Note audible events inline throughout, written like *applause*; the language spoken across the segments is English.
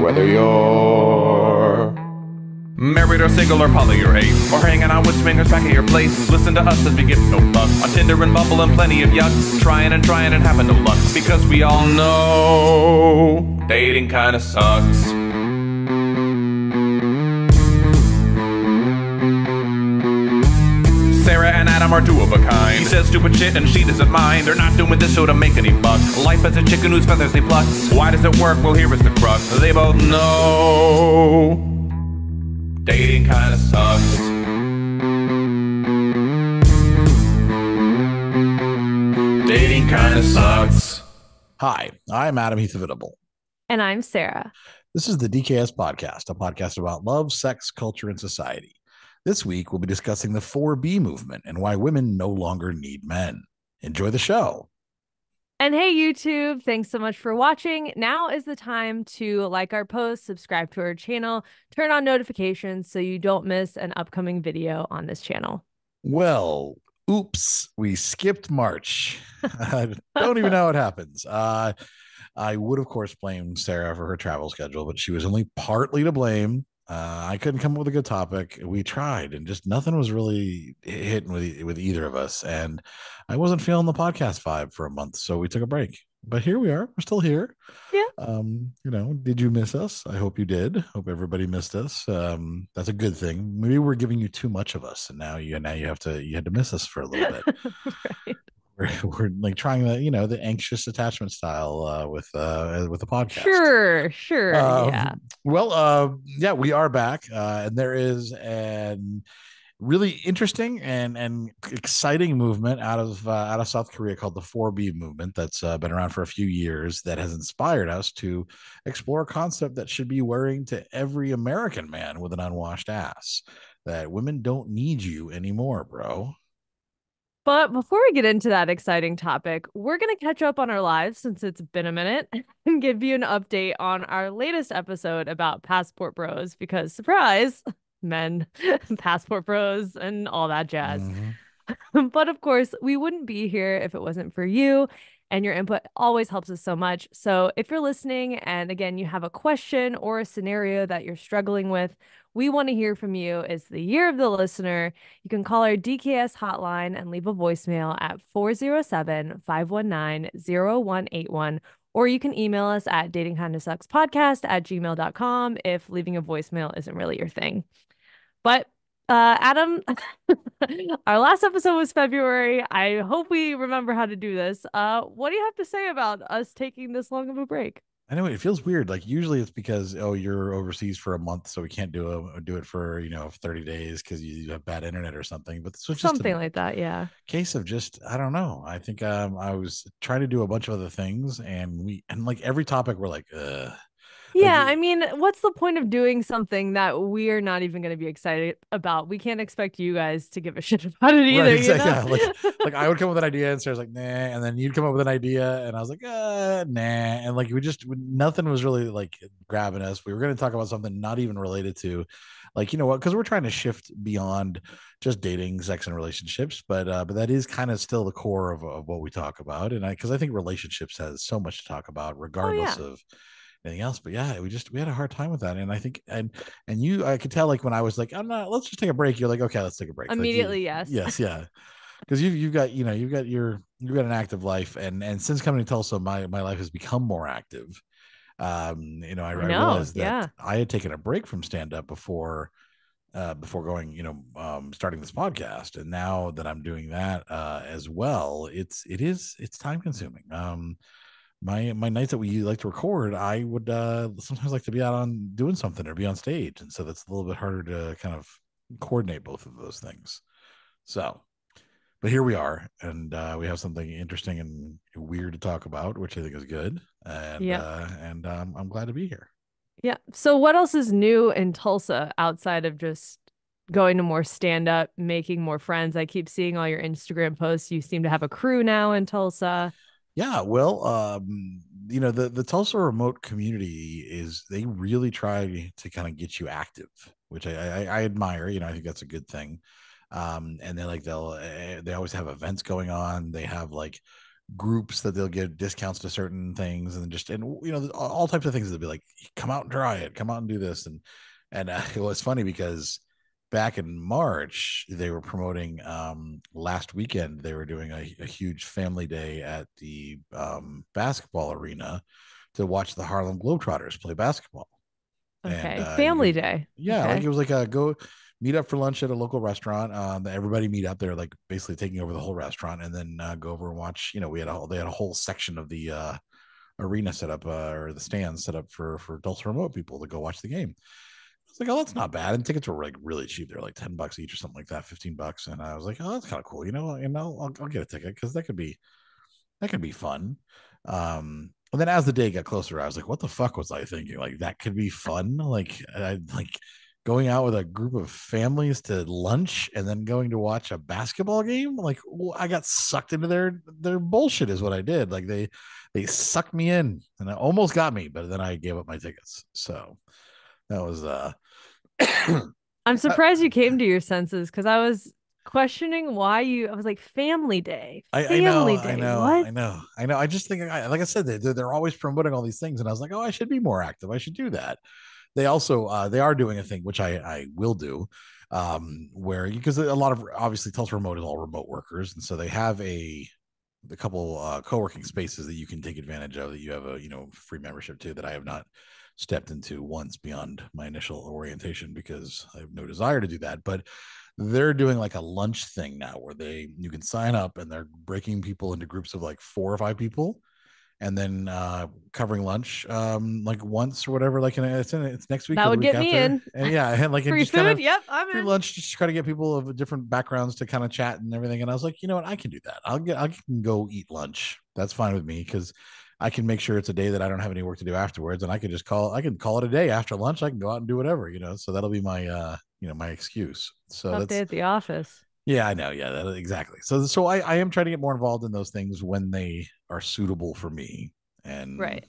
Whether you're married or single or poly or hanging out with swingers back at your place, listen to us as we give no fucks. On Tinder and Bumble and plenty of yucks, trying and trying and having no luck. Because we all know dating kinda sucks. Sarah and Adam are two of a kind. He says stupid shit and she doesn't mind. They're not doing this show to make any bucks. Life as a chicken whose feathers they pluck. Why does it work? Well, here is the crux. They both know dating kinda sucks. Dating kinda sucks. Hi, I'm Adam Heath-Avitable. And I'm Sarah. This is the DKS Podcast, a podcast about love, sex, culture, and society. This week, we'll be discussing the 4B movement and why women no longer need men. Enjoy the show. And hey, YouTube, thanks so much for watching. Now is the time to like our post, subscribe to our channel, turn on notifications so you don't miss an upcoming video on this channel. Well, oops, we skipped March. *laughs* I don't even know what *laughs* happens. Uh, I would, of course, blame Sarah for her travel schedule, but she was only partly to blame. Uh, I couldn't come up with a good topic. We tried, and just nothing was really hitting with with either of us. And I wasn't feeling the podcast vibe for a month, so we took a break. But here we are. We're still here. Yeah. Um, you know, did you miss us? I hope you did. Hope everybody missed us. Um, that's a good thing. Maybe we're giving you too much of us, and now you now you have to you had to miss us for a little bit. *laughs* right. We're, *laughs* we're like trying the you know the anxious attachment style uh, with uh with the podcast. Sure, sure. Um, yeah. Well, uh, yeah, we are back, uh, and there is an really interesting and and exciting movement out of uh, out of South Korea called the 4B movement that's uh, been around for a few years that has inspired us to explore a concept that should be worrying to every American man with an unwashed ass that women don't need you anymore, bro. But before we get into that exciting topic, we're going to catch up on our lives since it's been a minute *laughs* and give you an update on our latest episode about passport bros because surprise, *laughs* men, *laughs* passport bros, and all that jazz. Mhm. but of course, we wouldn't be here if it wasn't for you. And your input always helps us so much. So if you're listening and again, you have a question or a scenario that you're struggling with, we want to hear from you. It's the year of the listener. You can call our DKS hotline and leave a voicemail at 407 519 0181. Or you can email us at datingkindasuckspodcast at gmail.com if leaving a voicemail isn't really your thing. But uh, Adam, *laughs* our last episode was February. I hope we remember how to do this. Uh, what do you have to say about us taking this long of a break? I know it feels weird. Like usually it's because oh you're overseas for a month, so we can't do a do it for you know 30 days because you have bad internet or something. But just Something like that, yeah. case of just I don't know. I think um I was trying to do a bunch of other things and we and like every topic we're like uh Yeah, I mean, what's the point of doing something that we're not even going to be excited about? We can't expect you guys to give a *laughs* shit about it either. Right, you know? yeah, *laughs* like I would come up with an idea and Sarah's like nah, and then you'd come up with an idea and I was like uh nah, and like we just nothing was really like grabbing us. We were going to talk about something not even related to like you know what because we're trying to shift beyond just dating sex and relationships but uh but that is kind of still the core of, of what we talk about and i because i think relationships has so much to talk about regardless Oh, yeah. of anything else but yeah we just we had a hard time with that and i think and and you i could tell like when i was like i'm not let's just take a break you're like okay let's take a break Like, you- Immediately, yes. yes yeah because you've you've got you know you've got your you've got an active life and and since coming to tulsa my my life has become more active um you know i, I I realized that yeah. i had taken a break from stand up before uh before going you know um starting this podcast and now that i'm doing that uh as well it's it is it's time consuming um my my nights that we like to record i would uh sometimes like to be out on doing something or be on stage and so that's a little bit harder to kind of coordinate both of those things so but here we are and uh we have something interesting and weird to talk about which i think is good and Yep. uh and um, i'm glad to be here Yeah. So what else is new in Tulsa outside of just going to more stand up, making more friends? I keep seeing all your Instagram posts. You seem to have a crew now in Tulsa. Yeah, well, um, you know, the the Tulsa remote community is they really try to kind of get you active, which I, I, I admire. You know, I think that's a good thing. Um, and they like they'll eh, they always have events going on. They have like groups that they'll give discounts to certain things, and just and you know all, types of things. They'll be like, come out and try it, come out and do this, and and uh, it was funny because back in March, they were promoting um, last weekend, they were doing a, a huge family day at the um, basketball arena to watch the Harlem Globetrotters play basketball. Okay. And, uh, Family day. Yeah, Okay. like it was like a go meet up for lunch at a local restaurant. Um, everybody meet up there, like basically taking over the whole restaurant, and then uh, go over and watch. You know, we had a they had a whole section of the uh, arena set up uh, or the stands set up for for Tulsa remote people to go watch the game. Was like, oh, that's not bad. And tickets were like really cheap. They're like 10 bucks each or something like that, 15 bucks. And I was like, oh, that's kind of cool. You know, and I'll, I'll, I'll get a ticket because that could be, that could be fun. Um, and then as the day got closer, I was like, what the fuck was I thinking? Like that could be fun. Like, I like going out with a group of families to lunch and then going to watch a basketball game. Like I got sucked into their, their bullshit is what I did. Like they, they sucked me in and it almost got me, but then I gave up my tickets. So that was, uh, *coughs* I'm surprised you came to your senses because I was questioning why you. I was like, family day. I, I know, day. I know, what? I know, I know. I just think, I, like I said, they, they're, they're always promoting all these things, and I was like, oh, I should be more active. I should do that. They also, uh, they are doing a thing which I, I will do, um, where because a lot of obviously Tulsa Remote is all remote workers, and so they have a a couple uh, co-working spaces that you can take advantage of that you have a you know free membership to that I have not stepped into once beyond my initial orientation because I have no desire to do that. But they're doing like a lunch thing now where they you can sign up and they're breaking people into groups of like four or five people and then uh covering lunch um like once or whatever like in, it's in it's next week That would get me in. and yeah and like *laughs* Free food. kind of yep, I'm free in. lunch just try to get people of different backgrounds to kind of chat and everything and i was like you know what i can do that i'll get i can go eat lunch that's fine with me because i can make sure it's a day that i don't have any work to do afterwards and i can just call i can call it a day after lunch i can go out and do whatever you know so that'll be my uh you know my excuse so Tough that's day at the office. yeah, I know. Yeah, that, exactly. So, so I, I am trying to get more involved in those things when they are suitable for me, and Right.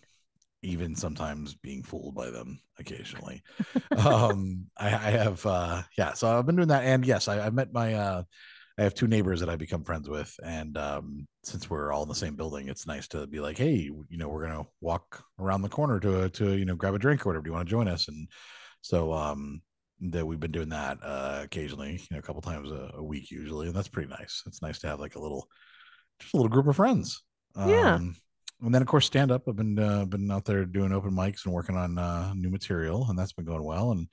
even sometimes being fooled by them occasionally. *laughs* um, I, I have, uh, yeah. So I've been doing that, and yes, I, I met my, uh, I have two neighbors that I become friends with, and um, since we're all in the same building, it's nice to be like, hey, you know, we're gonna walk around the corner to to you know grab a drink or whatever. Do you want to join us? And so, um, that we've been doing that uh occasionally you know a couple times a, a week usually and that's pretty nice it's nice to have like a little just a little group of friends Yeah. um and then of course stand up i've been uh, been out there doing open mics and working on uh new material and that's been going well and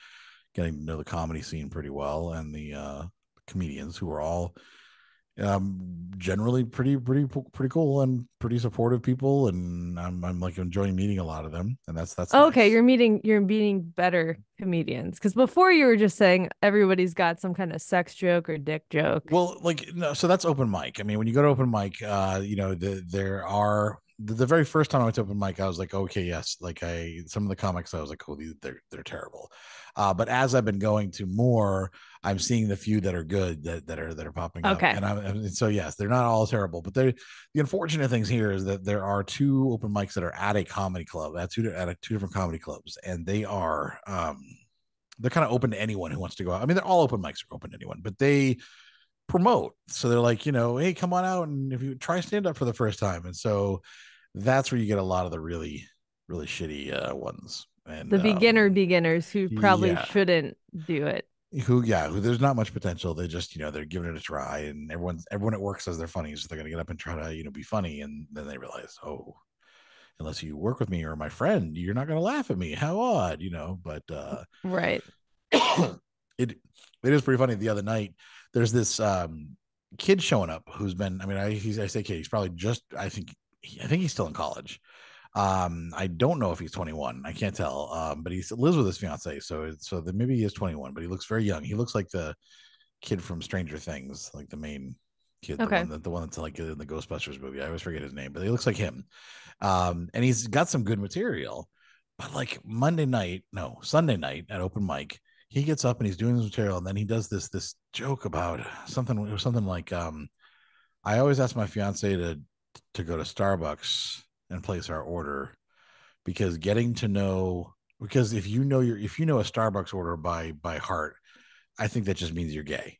getting to know the comedy scene pretty well and the uh comedians who are all um generally pretty pretty pretty cool and pretty supportive people and i'm, I'm like enjoying meeting a lot of them and that's that's okay, nice. you're meeting you're meeting better comedians because before you were just saying everybody's got some kind of sex joke or dick joke. Well, like no, so that's open mic. I mean, when you go to open mic, uh, you know, the, there are the, the very first time I went to open mic, I was like, okay, yes, like I some of the comics, I was like, oh, these they're they're terrible. Uh, but as I've been going to more, I'm seeing the few that are good that that are that are popping up. Okay. And I'm and so yes, they're not all terrible, but they the unfortunate things here is that there are two open mics that are at a comedy club, at two at a, two different comedy clubs, and they are um they're kind of open to anyone who wants to go out. I mean, they're all open mics are open to anyone, but they promote. So they're like, you know, hey, come on out and if you try stand up for the first time. And so that's where you get a lot of the really, really shitty uh, ones. And the beginner um, beginners who probably yeah. shouldn't do it. who, yeah, who there's not much potential. They just, you know, they're giving it a try, and everyone's everyone at work says they're funny, so they're gonna get up and try to, you know, be funny, and then they realize, oh, unless you work with me or my friend, you're not gonna laugh at me. How odd, you know? But uh Right. *coughs* it it is pretty funny. The other night, there's this um kid showing up who's been. I mean, I he's, I say kid. He's probably just. I think I think he's still in college. Um, I don't know if he's 21. I can't tell. Um, but he lives with his fiance, so so that maybe he is 21. But he looks very young. He looks like the kid from Stranger Things, like the main kid, the Okay. one that the one that's like in the Ghostbusters movie. I always forget his name, but he looks like him. Um, and he's got some good material. But like Monday night, no, Sunday night at open mic, he gets up and he's doing his material, and then he does this this joke about something. Something like, um, I always ask my fiance to to go to Starbucks and place our order because getting to know because if you know your if you know a Starbucks order by by heart, I think that just means you're gay.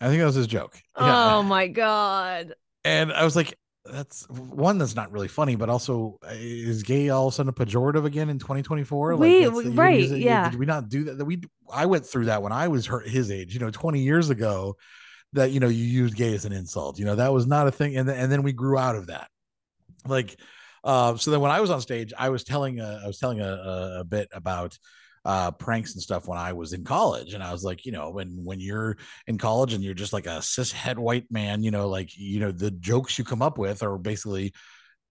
I think that was his joke. *laughs* Oh my god. And I was like, that's one that's not really funny, but also uh, is gay all of a sudden a pejorative again in 2024? Wait, like, right? yeah. Did we not do that? We I went through that when I was hurt his age, you know, 20 years ago. That you know you used gay as an insult. You know that was not a thing, and then, and then we grew out of that. Like, uh, so then when I was on stage, I was telling a, I was telling a, a bit about uh, pranks and stuff when I was in college. And I was like, you know, when when you're in college and you're just like a cis head white man, you know, like you know, the jokes you come up with are basically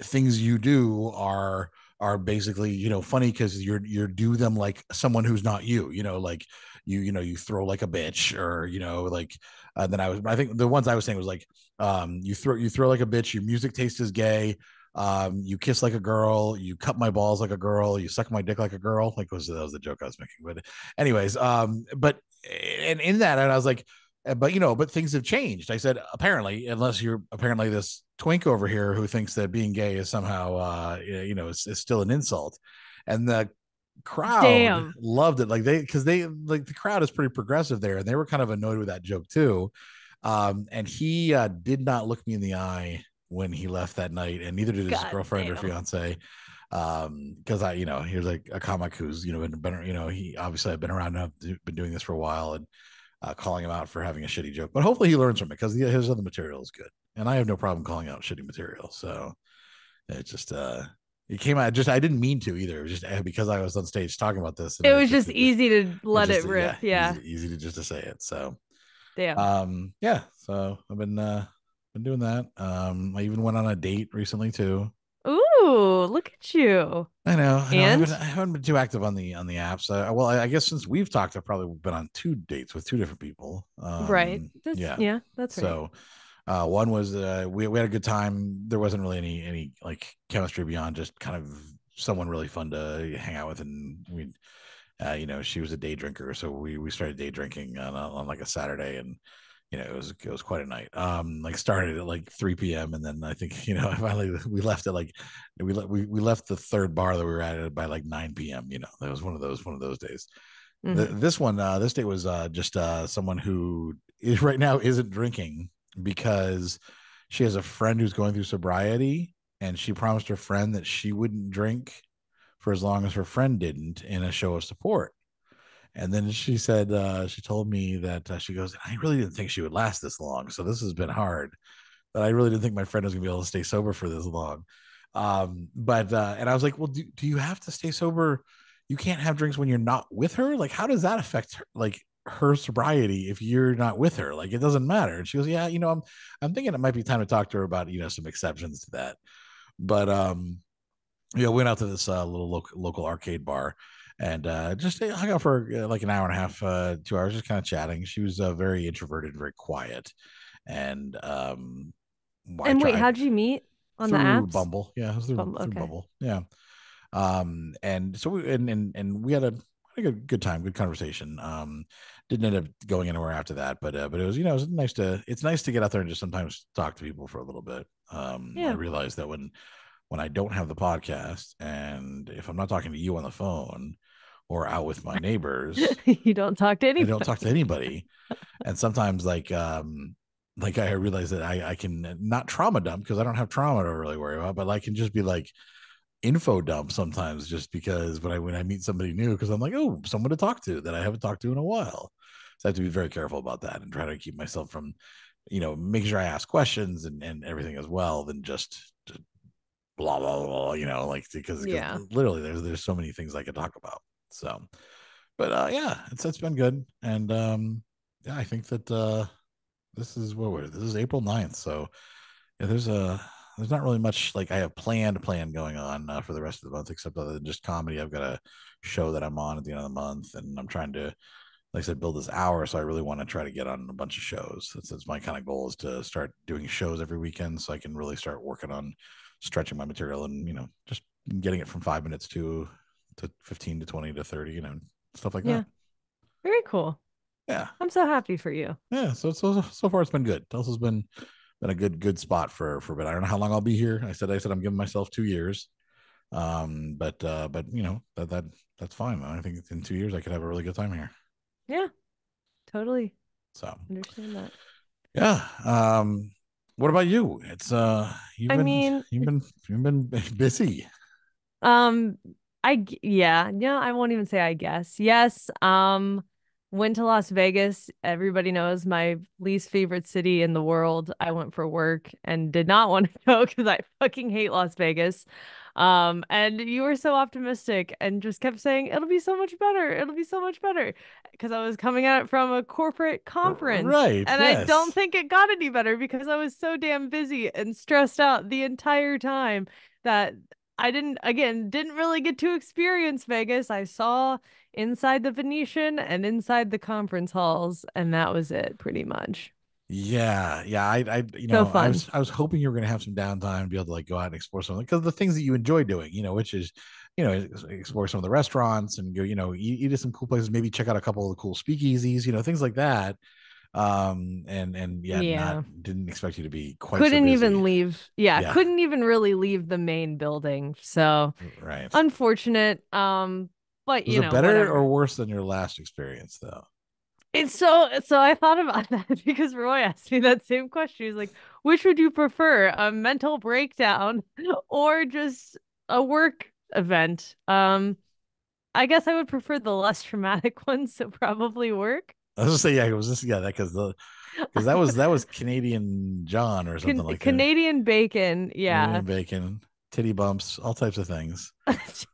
things you do are are basically you know funny because you're you're do them like someone who's not you you know like you you know you throw like a bitch or you know like uh, then i was i think the ones i was saying was like um you throw you throw like a bitch your music taste is gay um, you kiss like a girl, you cut my balls like a girl, you suck my dick like a girl. Like was that was the joke I was making. But anyways, um, but and in that, and I was like, but you know, but things have changed. I said, apparently, unless you're apparently this twink over here who thinks that being gay is somehow uh you know is, is still an insult. And the crowd Damn. loved it. Like they because they like the crowd is pretty progressive there, and they were kind of annoyed with that joke too. Um, and he uh, did not look me in the eye when he left that night, and neither did his God girlfriend damn. or fiance. Um, because I, you know, here's like a comic who's you know been, been you know he obviously I've been around enough, been doing this for a while, and uh, calling him out for having a shitty joke. But hopefully he learns from it because his other material is good, and I have no problem calling out shitty material. So it just uh it came out just I didn't mean to either. It was just eh, because I was on stage talking about this. It was just, just easy to let it, just, rip. Yeah, yeah. Easy, easy, to just to say it. So damn. Um yeah. So I've been uh been doing that. Um, I even went on a date recently too. Look at you! I know. I, know, I, haven't, I haven't, been too active on the on the apps. Uh, well, I, I, guess since we've talked, I've probably been on two dates with two different people. Um, right. That's, yeah. Yeah. That's right. So, uh, one was uh, we we had a good time. There wasn't really any any like chemistry beyond just kind of someone really fun to hang out with, and we, uh, you know, she was a day drinker, so we we started day drinking on, on like a Saturday, and you know, it was it was quite a night. Um, like started at like 3 p.m. and then I think *laughs* you know I finally we left at like we we we left the third bar that we were at by like 9 p.m. You know, that was one of those one of those days. Mm-hmm. The, this one, uh, this day was uh, just uh, someone who is right now isn't drinking because she has a friend who's going through sobriety, and she promised her friend that she wouldn't drink for as long as her friend didn't in a show of support. And then she said, uh, she told me that uh, she goes, I really didn't think she would last this long. So this has been hard. But I really didn't think my friend was gonna be able to stay sober for this long. Um, but uh, and I was like, well, do, do you have to stay sober? You can't have drinks when you're not with her. Like, how does that affect her, like her sobriety if you're not with her? Like, it doesn't matter. And she goes, yeah, you know, I'm I'm thinking it might be time to talk to her about you know some exceptions to that. But um, yeah, we went out to this uh, little local local arcade bar and uh, just hung out for uh, like an hour and a half, uh, two hours, just kind of chatting. She was uh, very introverted, very quiet, and um. And wait, how'd you meet on the app? Bumble, yeah, it was through, Bumble, through. Bumble, yeah. Um, and so we and and and we had a, a good good time, good conversation. Um, didn't end up going anywhere after that, but uh, but it was you know it was nice to it's nice to get out there and just sometimes talk to people for a little bit. Um, yeah. I realized that when when I don't have the podcast and if I'm not talking to you on the phone or out with my *laughs* neighbors, you don't talk to anybody. I don't talk to anybody. and sometimes like um like I realize that I, I can not trauma dump because I don't have trauma to really worry about, but I can just be like info dump sometimes just because when I when I meet somebody new, because I'm like, oh, someone to talk to that I haven't talked to in a while. So I have to be very careful about that and try to keep myself from, you know, make sure I ask questions and, and everything as well than just, just blah blah blah you know like because yeah literally there's there's so many things i could talk about so but uh yeah it's it's been good and um yeah i think that uh this is what we're this is april 9th so yeah there's a there's not really much like i have planned plan going on uh, for the rest of the month except other than just comedy i've got a show that i'm on at the end of the month and i'm trying to like I said, build this hour. So I really want to try to get on a bunch of shows. That's, that's my kind of goal is to start doing shows every weekend so I can really start working on stretching my material and you know just getting it from five minutes to to 15 to 20 to 30 you know stuff like yeah. that very cool yeah i'm so happy for you yeah so so so far it's been good tulsa's been been a good good spot for for a bit. I don't know how long I'll be here. I said I said I'm giving myself two years. Um, but uh, but you know that that that's fine. I think in two years I could have a really good time here. Yeah, totally So understand that. yeah. Um, what about you? It's uh, you've I been mean- you've been you've been busy. Um, I yeah, yeah, I won't even say I guess. Yes, um, went to Las Vegas. Everybody knows my least favorite city in the world. I went for work and did not *laughs* want to go because I fucking hate Las Vegas. Um, and you were so optimistic and just kept saying it'll be so much better. It'll be so much better because I was coming at it from a corporate conference. right, And I don't think it got any better because I was so damn busy and stressed out the entire time that I didn't again didn't really get to experience Vegas. I saw inside the Venetian and inside the conference halls, and that was it pretty much. Yeah, yeah. I, I, you So know, I was, I was hoping you were going to have some downtime and be able to like go out and explore something because the things that you enjoy doing, you know, which is, you know, explore some of the restaurants and go, you know, eat, eat at some cool places, maybe check out a couple of the cool speakeasies, you know, things like that. Um, and and yeah, Yeah. not didn't expect you to be quite couldn't even leave. Yeah, Yeah. couldn't even really leave the main building. So right. unfortunate. Um, but Was you it know, better whatever. or worse than your last experience though? It's so so I thought about *laughs* that because Roy asked me that same question. He's like, which would you prefer, a mental breakdown *laughs* or just a work event? Um, I guess I would prefer the less traumatic *laughs* one, so probably work. I was just say yeah, it was just yeah, that because the because that was that was *laughs* Canadian John or something Can- like that. Canadian bacon, yeah. Canadian bacon, titty bumps, all types of things. *laughs*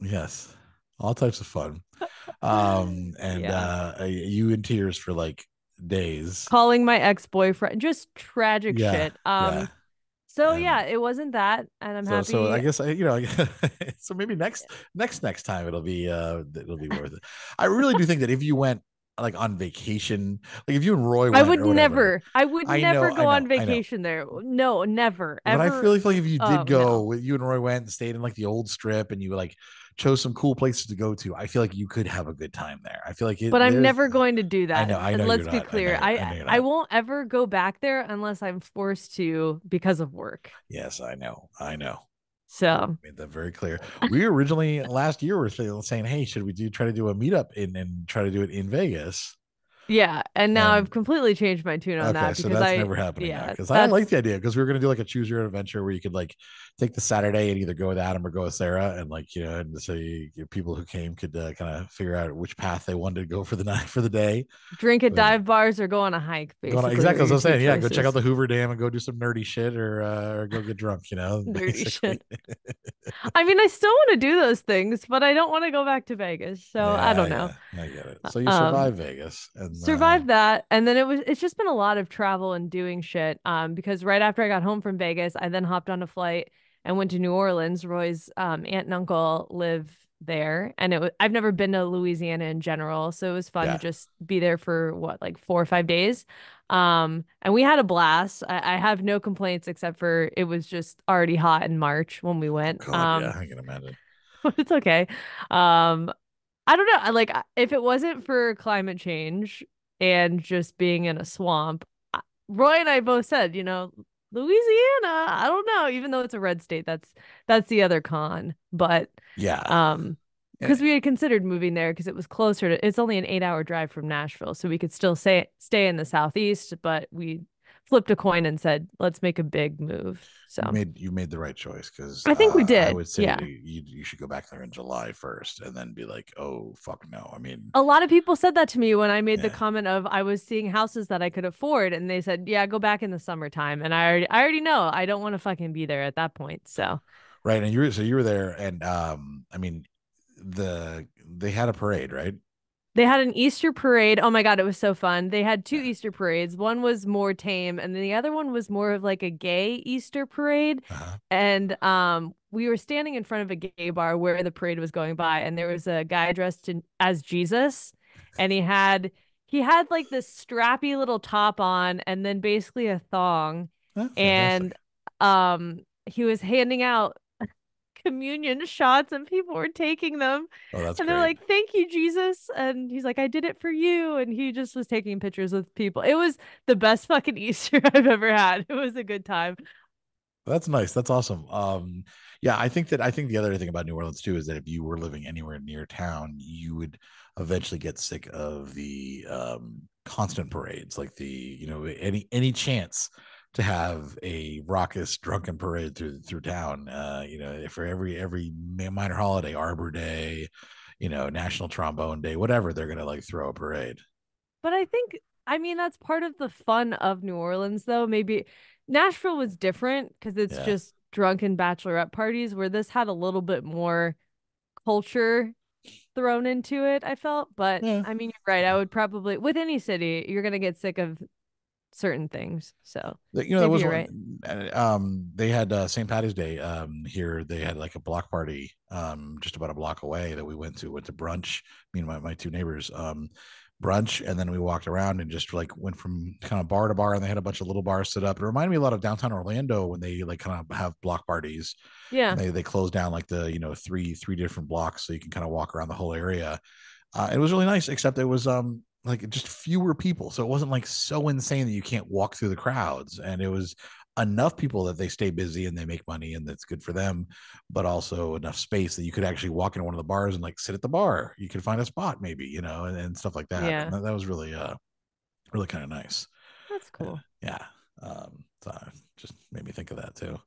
Yes, all types of fun. *laughs* Um, and Yeah. uh, you in tears for like days. Calling my ex-boyfriend, just tragic Yeah, shit. Um, yeah. So And- yeah, it wasn't that, and I'm So, happy. so I guess I, you know, *laughs* so maybe next, next, next time it'll be, uh, it'll be worth it. I really do think that if you went like on vacation, like if you and Roy, went, I would whatever, never. I would I never know, go on know, know. vacation there. No, never. But Ever. I feel like, like if you did Oh, go, no. you and Roy went and stayed in like the old strip, and you were like chose some cool places to go to, I feel like you could have a good time there. I feel like it. but I'm never going to do that. I know- I know let's be not. Clear. know- I I I won't ever go back there unless I'm forced to because of work. Yes, I know. I know. So made that very clear. We originally last year were saying, saying, "Hey, should we do try to do a meetup in and try to do it in Vegas?" yeah, and now And- I've completely changed my tune on okay, that so because that's I never happening yeah, because I like the idea because we were going to do like a choose your own adventure where you could like take the Saturday and either go with Adam or go with Sarah, and like you know, and so you, you- people who came could uh, kind of figure out which path they wanted to go for the *laughs* night for the day. drink at But- dive bars or go on a hike. Basically, on, exactly were as I was your saying. two Yeah, go check out the Hoover Dam and go do some nerdy shit or uh, or go get drunk. You know, *laughs* Nerdy basically. I mean, I still want to do those things, but I don't want to go back to Vegas. So I don't know. yeah, I get it. So you Um, survived Vegas and uh, survived that and then it was it's just been a lot of travel and doing shit um because right after i got home from vegas i then hopped on a flight and went to new orleans roy's um aunt and uncle live there and it was i've never been to louisiana in general so it was fun Yeah. to just be there for what like four or five days um and we had a blast I, I have no complaints except for it was just already hot in march when we went God, um yeah, I can imagine. *laughs* it's okay. Um, I don't know. I- Like, if it wasn't for climate change and just being in a swamp, Roy and I both said, you know, Louisiana. I don't know. Even though it's a red state, that's that's the other con. But Yeah, um, because we had considered moving there because it was closer to. It's only an eight-hour drive from Nashville, so we could still stay stay in the southeast. But we flipped a coin and said, let's make a big move. So you made you made the right choice because I think we did. I would say yeah. you, you you should go back there in July first, and then be like, oh fuck no. I mean, A lot of people said that to me when I made the comment of I was seeing houses that I could afford, and they said, "Yeah, go back in the summertime." And I already, I already know I don't want to fucking be there at that point. So right? And you were so you were there, and um, I mean, the they had a parade, right? They had an Easter parade. Oh my god, it was so fun. They had two Easter parades. One was more tame, and then the other one was more of like a gay Easter parade. Uh-huh. And um, we were standing in front of a gay bar where the parade was going by, and there was a guy dressed in, as Jesus, and he had he had like this strappy little top on, and then basically a thong. Oh, and um he was handing out communion shots and people were taking them. Oh, and they're like, "Thank you, Jesus." And he's like, "I did it for you." And he just was taking pictures with people. It was the best fucking *laughs* Easter I've ever had. It was a good time. That's nice. That's awesome. Um, yeah, I think that I think the other thing about New Orleans too is that if you were living anywhere near town, you would eventually get sick of the um, constant parades, like the you know any any chance to have a raucous drunken parade through through town. Uh, you know, for every every minor holiday, Arbor Day, you know, National Trombone Day, whatever, they're gonna like throw a parade. But I think I mean that's part of the fun of New Orleans though. Maybe Nashville was different because it's Yeah. just drunken bachelorette parties where this had a little bit more culture thrown into it, I felt. But Yeah. I mean, you're right. I would probably with any city, you're gonna get sick of certain things. So you know, Maybe was one, um, they had uh, St. Patty's Day um, here. They had like a block party um, just about a block away that we went to. Went to brunch. Me and my, my two neighbors um, brunch, and then we walked around and just like went from kind of bar to bar. And they had a bunch of little bars set up. It reminded me a lot of downtown Orlando when they like kind of have block parties. yeah. And they they close down like the you know three three different blocks so you can kind of walk around the whole area. Uh, it was really nice, except it was um like just fewer people, so it wasn't like so insane that you can't walk through the crowds, and it was enough people that they stay busy and they make money and that's good for them, but also enough space that you could actually walk into one of the bars and like sit at the bar. You could find a spot maybe, you know, and, and stuff like that. Yeah. And that, that was really uh really kind of nice. That's cool. Yeah. Um, so just made me think of that too.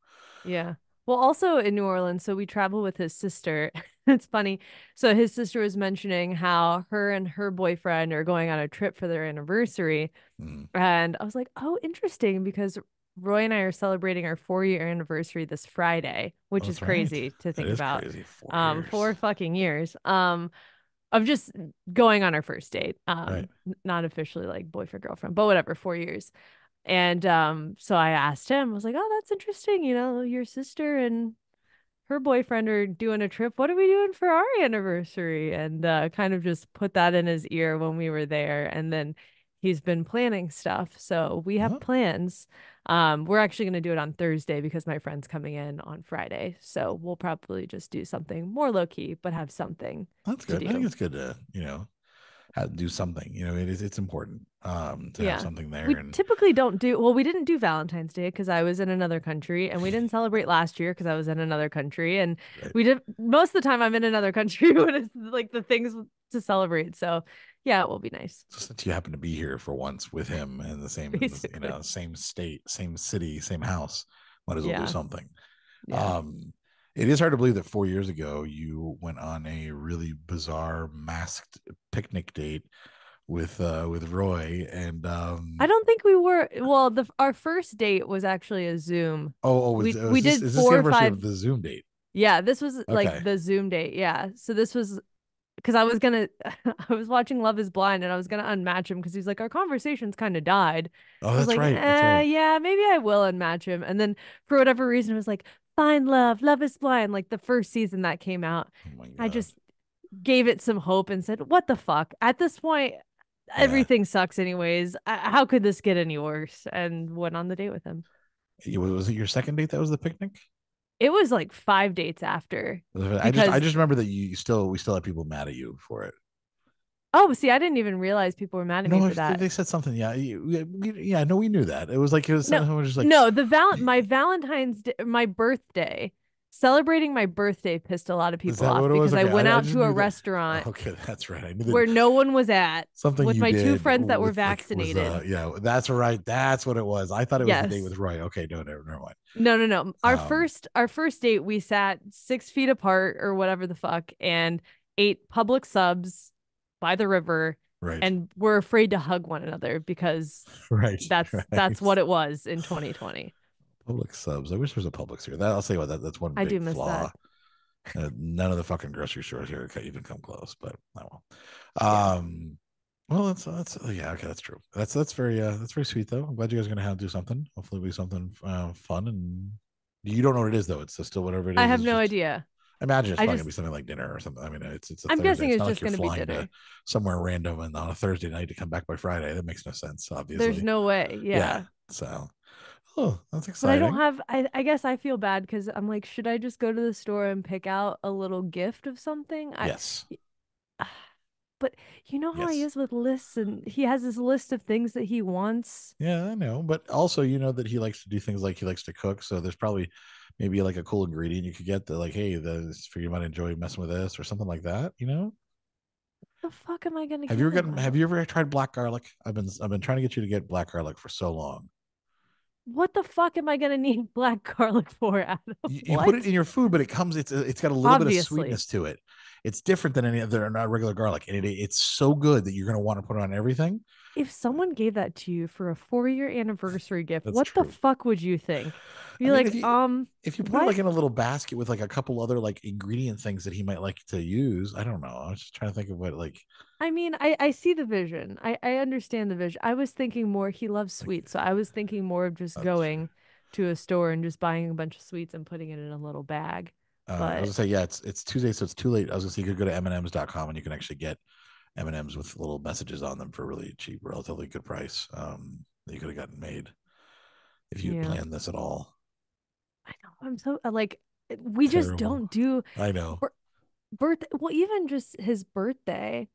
Yeah. Well, also in New Orleans, so we travel with his sister. *laughs* it's funny. So his sister was mentioning how her and her boyfriend are going on a trip for their anniversary. Mm. And I was like, oh, interesting, because Roy and I are celebrating our four year anniversary this Friday, which Oh, is that's right. crazy to think about. crazy. Four Um, years. four fucking years. Um, of just going on our first date. Um, Right. not officially like boyfriend, girlfriend, but whatever, four years. And um, so I asked him, I was like, Oh, that's interesting. You know, your sister and her boyfriend are doing a trip. What are we doing for our anniversary? And uh, kind of just put that in his ear when we were there. And then he's been planning stuff. So we have Oh. plans. Um, we're actually going to do it on Thursday because my friend's coming in on Friday. So we'll probably just do something more low key, but have something. That's good. I think it's good to, you know, do something. You know, it is it's important um to Yeah. have something there. We and typically don't do well. We didn't do Valentine's Day because I was in another country, and we didn't *laughs* celebrate last year because I was in another country, and Right. we did most of the time. I'm in another country *laughs* when it's like the things to celebrate. So yeah, it will be nice. so since you happen to be here for once with him in the same you know, same state, same city, same house, might as well Yeah. do something. Yeah. Um it is hard to believe that four years ago you went on a really bizarre masked picnic date with uh with Roy and um I don't think we were. Well, the our first date was actually a Zoom. oh, oh we- was we this, did is this four the or five- of the Zoom date? Yeah, this was Okay. like the Zoom date. Yeah, so this was because I was gonna. *laughs* I was watching Love Is Blind, and I was gonna unmatch him because he's like our conversations kind of died. Oh, I was that's like, right. That's "Eh, right. yeah, maybe I will unmatch him. And then for whatever reason, it was like, find love, love is blind. Like the first season that came out, Oh I just gave it some hope and said, what the fuck? At this point, everything sucks, anyways. I- How could this get any worse? And went on the date with him. Was was it your second date that was the picnic? It was like five dates after. I just I just remember that you still we still had people mad at you for it. Oh, see, I didn't even realize people were mad at No, me for that. they said something. Yeah, you- yeah, no, we knew that. It was like it was No, someone was just like no, the val my Valentine's day, my birthday, celebrating my birthday pissed a lot of people off what it was? because I went I- I out just to a that- restaurant Okay, *laughs* that's right. I knew that where no one was at. something with my two friends that were with, like, was, vaccinated. uh, yeah, that's right. That's what it was. I thought it was the date with Roy. Okay, no, never, never mind. No, no, no. Our Um, first our first date, we sat six feet apart or whatever the fuck and ate Publix subs by the river Right, and we're afraid to hug one another because *laughs* right. that's right. that's what it was in 2020. Publix subs. I wish there was a Publix here. That I'll say what that that's one I big do miss flaw. that. *laughs* Uh, none of the fucking grocery stores here could even come close, but I will. *laughs* Yeah. Um, well, that's that's uh, yeah, okay, that's true. That's that's very uh that's very sweet though. I'm glad you guys are gonna have to do something. Hopefully, it'll be something uh, fun and you don't know what it is though. It's still whatever it is. I have no just- idea. Imagine it's I probably just- gonna be something like dinner or something. I mean, it's it's. A I'm Thursday. guessing it's, it's just like gonna be dinner. to somewhere random and on a Thursday night to come back by Friday. That makes no sense. Obviously, There's no way. Yeah. So, Oh, that's But I don't have I I guess I feel bad because I'm like, should I just go to the store and pick out a little gift of something? I yes. Ah, but you know how he is with lists and he has his list of things that he wants. Yeah, I know. But also, you know that he likes to do things like he likes to cook. So there's probably maybe like a cool ingredient you could get that, like, hey, this for you might enjoy messing with this or something like that. You know? The fuck am I gonna Have you ever gotten? Have you ever tried black garlic? I've been I've been trying to get you to get black garlic for so long. What the fuck am I gonna need *laughs* black garlic for, Adam? You, *laughs* you put it in your food, but it comes. It's it's got a little bit of sweetness to it. It's different than any other not regular garlic, and it, it's so good that you're gonna want to put it on everything. If someone gave that to you for a four-year anniversary gift, That's what the fuck would you think? Be like, if you- um, If you put What? it like in a little basket with like a couple other like ingredient things that he might like to use, I don't know. I was just trying to think of what like I mean, I I see the vision. I I understand the vision. I was thinking more. He loves sweets, so I was thinking more of just going to a store and just buying a bunch of sweets and putting it in a little bag. Uh, I was But- gonna say, yeah, it's it's Tuesday, so it's too late. I was gonna say you could go to mnms.com and you can actually get M and M's with little messages on them for really cheap, relatively good price. Um, that you could have gotten made if you Yeah. planned this at all. I know. I'm so uh, like we just don't do I know. Birthday. Well, even just his birthday,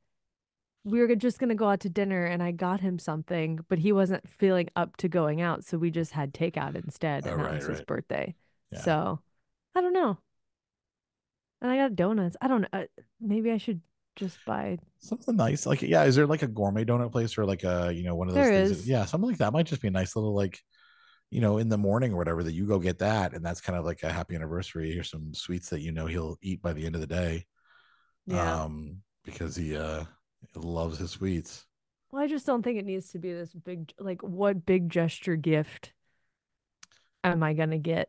we were just gonna go out to dinner, and I got him something, but he wasn't feeling up to going out, so we just had takeout instead, Oh, and that right, was his birthday. Yeah. So I don't know. And I got donuts. I don't know. Uh, maybe I should just buy. Something nice, like yeah. Is there like a gourmet donut place or like a you know one of those There things? that- is. yeah, something like that might just be a nice little like you know in the morning or whatever that you go get that, and that's kind of like a happy anniversary. Here's some sweets that you know he'll eat by the end of the day. Yeah. um because he uh loves his sweets Well, I just don't think it needs to be this big. Like, what big gesture gift am I gonna get?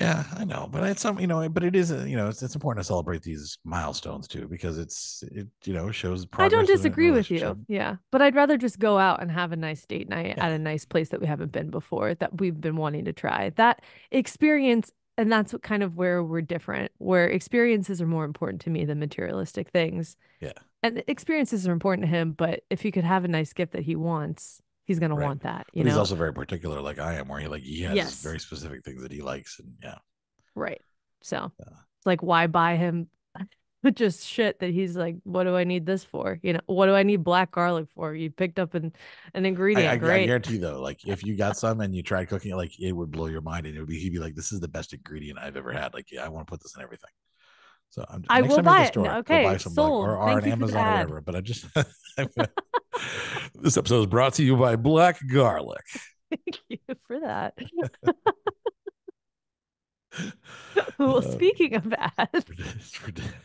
Yeah i know but it's some you know but it is uh, you know it's, it's important to celebrate these milestones too because it's it you know shows I don't disagree with you. Yeah. But I'd rather just go out and have a nice date night Yeah. at a nice place that we haven't been before that we've been wanting to try. That experience, and that's what kind of where we're different, where experiences are more important to me than materialistic things. Yeah. And experiences are important to him, but if he could have a nice gift that he wants, he's gonna Right. want that. You but he's also very particular like i am where he like he has Yes. very specific things that he likes and yeah Right. So Yeah. like why buy him *laughs* just shit that he's like, what do I need this for? You know, what do I need black garlic for? You picked up an an ingredient, I, I great. guarantee though like if you got some and you tried cooking it like it would blow your mind and it would be he'd be like this is the best ingredient i've ever had like yeah i want to put this in everything so I'm, I will time you're at buy it. store, okay, buy some, sold. or, or Thank on amazon or whatever but i just gonna- *laughs* this episode is brought to you by black garlic *laughs* Thank you for that. *laughs* well, Uh, speaking of ads,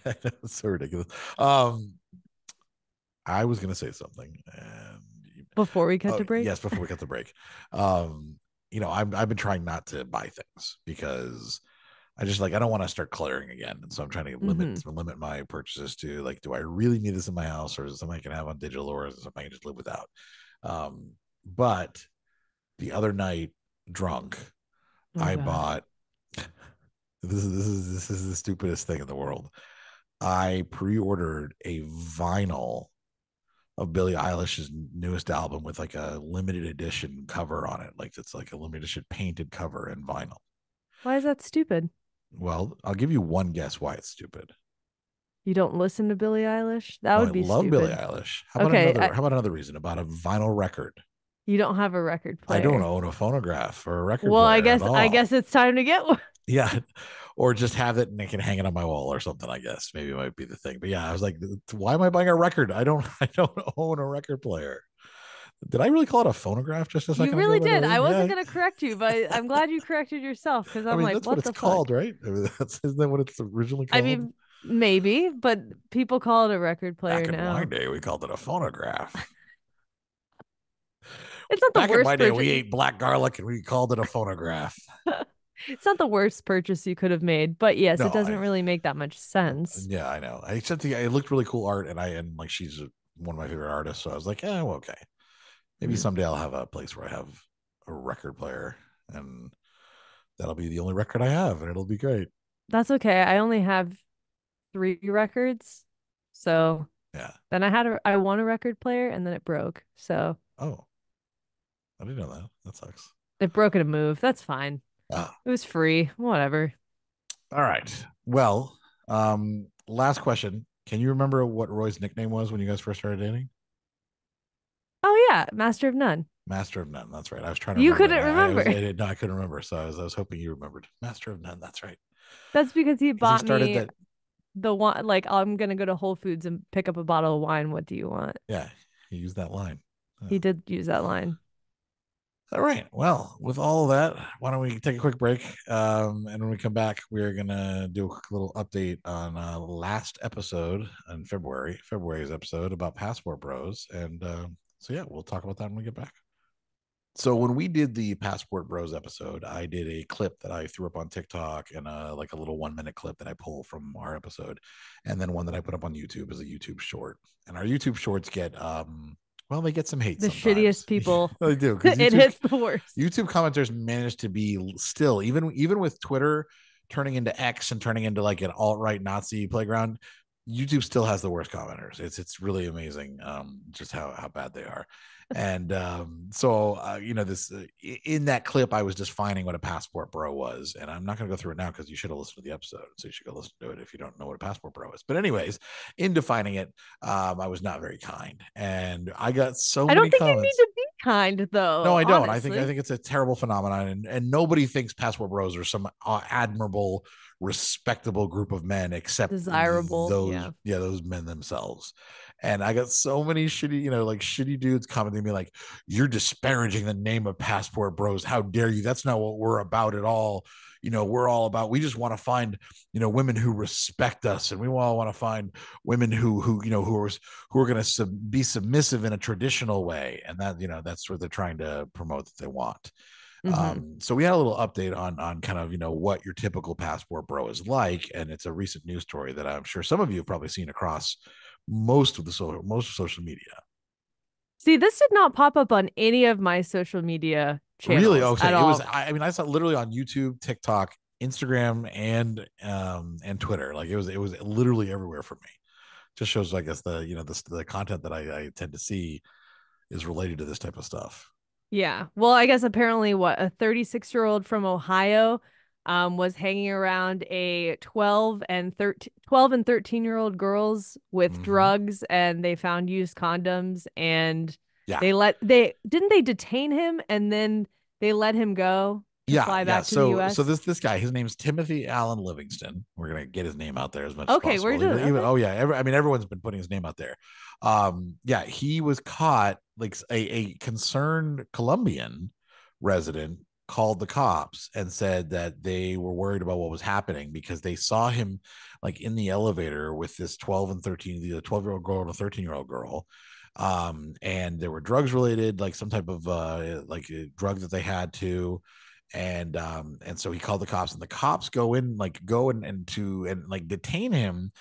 it's so ridiculous. Um, I was gonna say something, and before we cut oh, to break, Yes, before we cut the break. Um, you know, I've I've been trying not to buy things because I just like I don't want to start cluttering again, and so I'm trying to limit Mm-hmm. limit my purchases to like, do I really need this in my house, or is it something I can have on digital, or is it something I can just live without? Um, but the other night, drunk, Oh, I God. bought *laughs* this is this is this is the stupidest thing in the world. I pre-ordered a vinyl of Billie Eilish's newest album with like a limited edition cover on it. Like it's like a limited edition painted cover and vinyl. Why is that stupid? Well, I'll give you one guess why it's stupid. You don't listen to Billie Eilish? That No, would I be love stupid. Billie Eilish. How about Okay, another I- how about another reason about a vinyl record? You don't have a record player. I don't own a phonograph or a record Well, I guess I guess it's time to get one. *laughs* yeah or just have it and I can hang it on my wall or something i guess maybe it might be the thing but yeah i was like why am i buying a record i don't *laughs* i don't own a record player did i really call it a phonograph just a second You really did. I wasn't Yeah. gonna correct you, but *laughs* I'm glad you corrected yourself because I'm i mean like, that's what, what, the it's fuck? called right I mean, *laughs* that's isn't that what it's originally I mean, maybe, but people call it a record player back in now. my day we called it a phonograph *laughs* It's not the worst. back in worst. my day purchase. we ate black garlic and we called it a phonograph It's not the worst purchase you could have made, but yes, No, it doesn't I- really make that much sense. yeah i know i except the, it looked really cool art and i and like she's one of my favorite artists so i was like yeah well, okay maybe someday i'll have a place where i have a record player and that'll be the only record i have and it'll be great That's okay. I only have three records, so yeah then I had a I won a record player and then it broke. So oh i didn't know that that sucks They've broken a move. That's fine. Ah. It was free. Whatever. All right. Well, um, last question. Can you remember what Roy's nickname was when you guys first started dating? Oh yeah, Master of None. Master of None. That's right. I was trying to. You remember couldn't that. I- I was- remember. I did- no, I couldn't remember. So I was, I was hoping you remembered. Master of None. That's right. That's because he bought he started me that. the one. Like I'm gonna go to Whole Foods and pick up a bottle of wine. What do you want? Yeah, he used that line. He did use that line. All right. Well, with all of that, why don't we take a quick break? Um, and when we come back, we're gonna do a quick little update on uh, last episode in February, February's episode about Passport Bros. And um, so yeah, we'll talk about that when we get back. So when we did the Passport Bros episode, I did a clip that I threw up on TikTok and uh, like a little one minute clip that I pull from our episode, and then one that I put up on YouTube as a YouTube short. And our YouTube shorts get um, well, they get some hate. The sometimes. shittiest *laughs* people. *laughs* they do. 'cause it hits the worst. YouTube commenters manage to be still even even with Twitter turning into X and turning into like an alt right Nazi playground. YouTube still has the worst commenters. It's it's really amazing um, just how how bad they are. *laughs* And um, so uh, you know this uh, in that clip, I was just defining what a passport bro was, and I'm not going to go through it now because you should have listened to the episode, so you should go listen to it if you don't know what a passport bro is. But anyways, in defining it, um, I was not very kind, and I got so I many don't think comments. you need to be kind though. No, I don't. I think I think it's a terrible phenomenon, and, and nobody thinks passport bros are some uh, admirable, respectable group of men, except Desirable, Those, yeah. those men themselves. And I got so many shitty, you know, like shitty dudes commenting me like, "You're disparaging the name of passport bros. How dare you? That's not what we're about at all." You know, we're all about. We just want to find, you know, women who respect us, and we all want to find women who, who, you know, who are who are going to sub- be submissive in a traditional way, and that, you know, that's what they're trying to promote that they want. Mhm. Um, so we had a little update on on kind of you know what your typical passport bro is like, and it's a recent news story that I'm sure some of you have probably seen across most of the social most of social media. See, this did not pop up on any of my social media channels. really? Okay, it all. was. I, I mean, I saw it literally on YouTube, TikTok, Instagram, and um and Twitter. Like it was it was literally everywhere for me. Just shows, I guess, the you know the the content that I, I tend to see is related to this type of stuff. Yeah. Well, I guess apparently what a 36 year old from Ohio um, was hanging around a 12 and 13, 12 and 13 year old girls with Mhm. drugs and they found used condoms and Yeah. they let they didn't they detain him and then they let him go yeah, fly yeah. so, so this this guy, his name's Timothy Alan Livingston. We're gonna get his name out there as much Okay, as we're doing- Even- okay. oh yeah, every, I mean everyone's been putting his name out there. Um, yeah, he was caught. Like a, a concerned Colombian resident called the cops and said that they were worried about what was happening because they saw him like in the elevator with this 12 and 13 the 12 year old girl and a 13 year old girl um and there were drugs related like some type of uh like a drug that they had to and um and so he called the cops and the cops go in like go and, and to and like detain him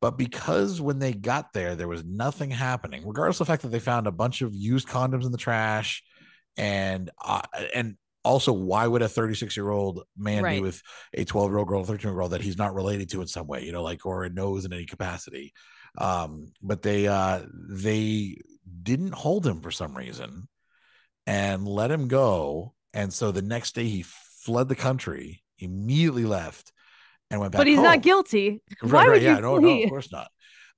but because when they got there there was nothing happening regardless of the fact that they found a bunch of used condoms in the trash and uh, and also why would a 36 year old man Right. be with a 12 year old girl 13 year old that he's not related to in some way you know like or knows in any capacity um but they uh they didn't hold him for some reason and let him go and so the next day he fled the country immediately left and went back but he's home. not guilty. Right, Why right, would yeah, you no, no, of course not.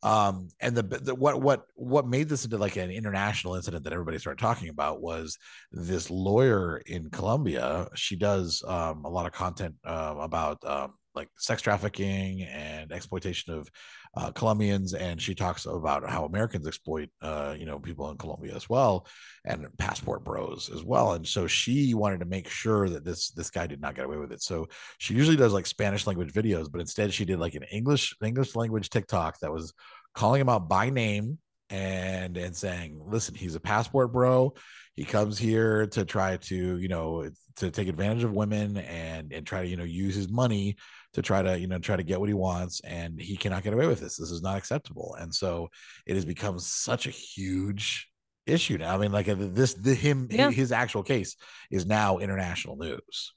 Um, and the, the what what what made this into like an international incident that everybody started talking about was this lawyer in Colombia. She does um, a lot of content uh, about um, like sex trafficking and exploitation of uh, Colombians, and she talks about how Americans exploit uh, you know people in Colombia as well, and passport bros as well. And so she wanted to make sure that this this guy did not get away with it. So she usually does like Spanish language videos, but instead she did like an English English language TikTok that was calling him out by name and and saying, "Listen, he's a passport bro. He comes here to try to you know to take advantage of women and and try to you know use his money to try to you know try to get what he wants, and he cannot get away with this. This is not acceptable." And so it has become such a huge issue now. I mean, like uh, this, the him Yeah. his actual case is now international news.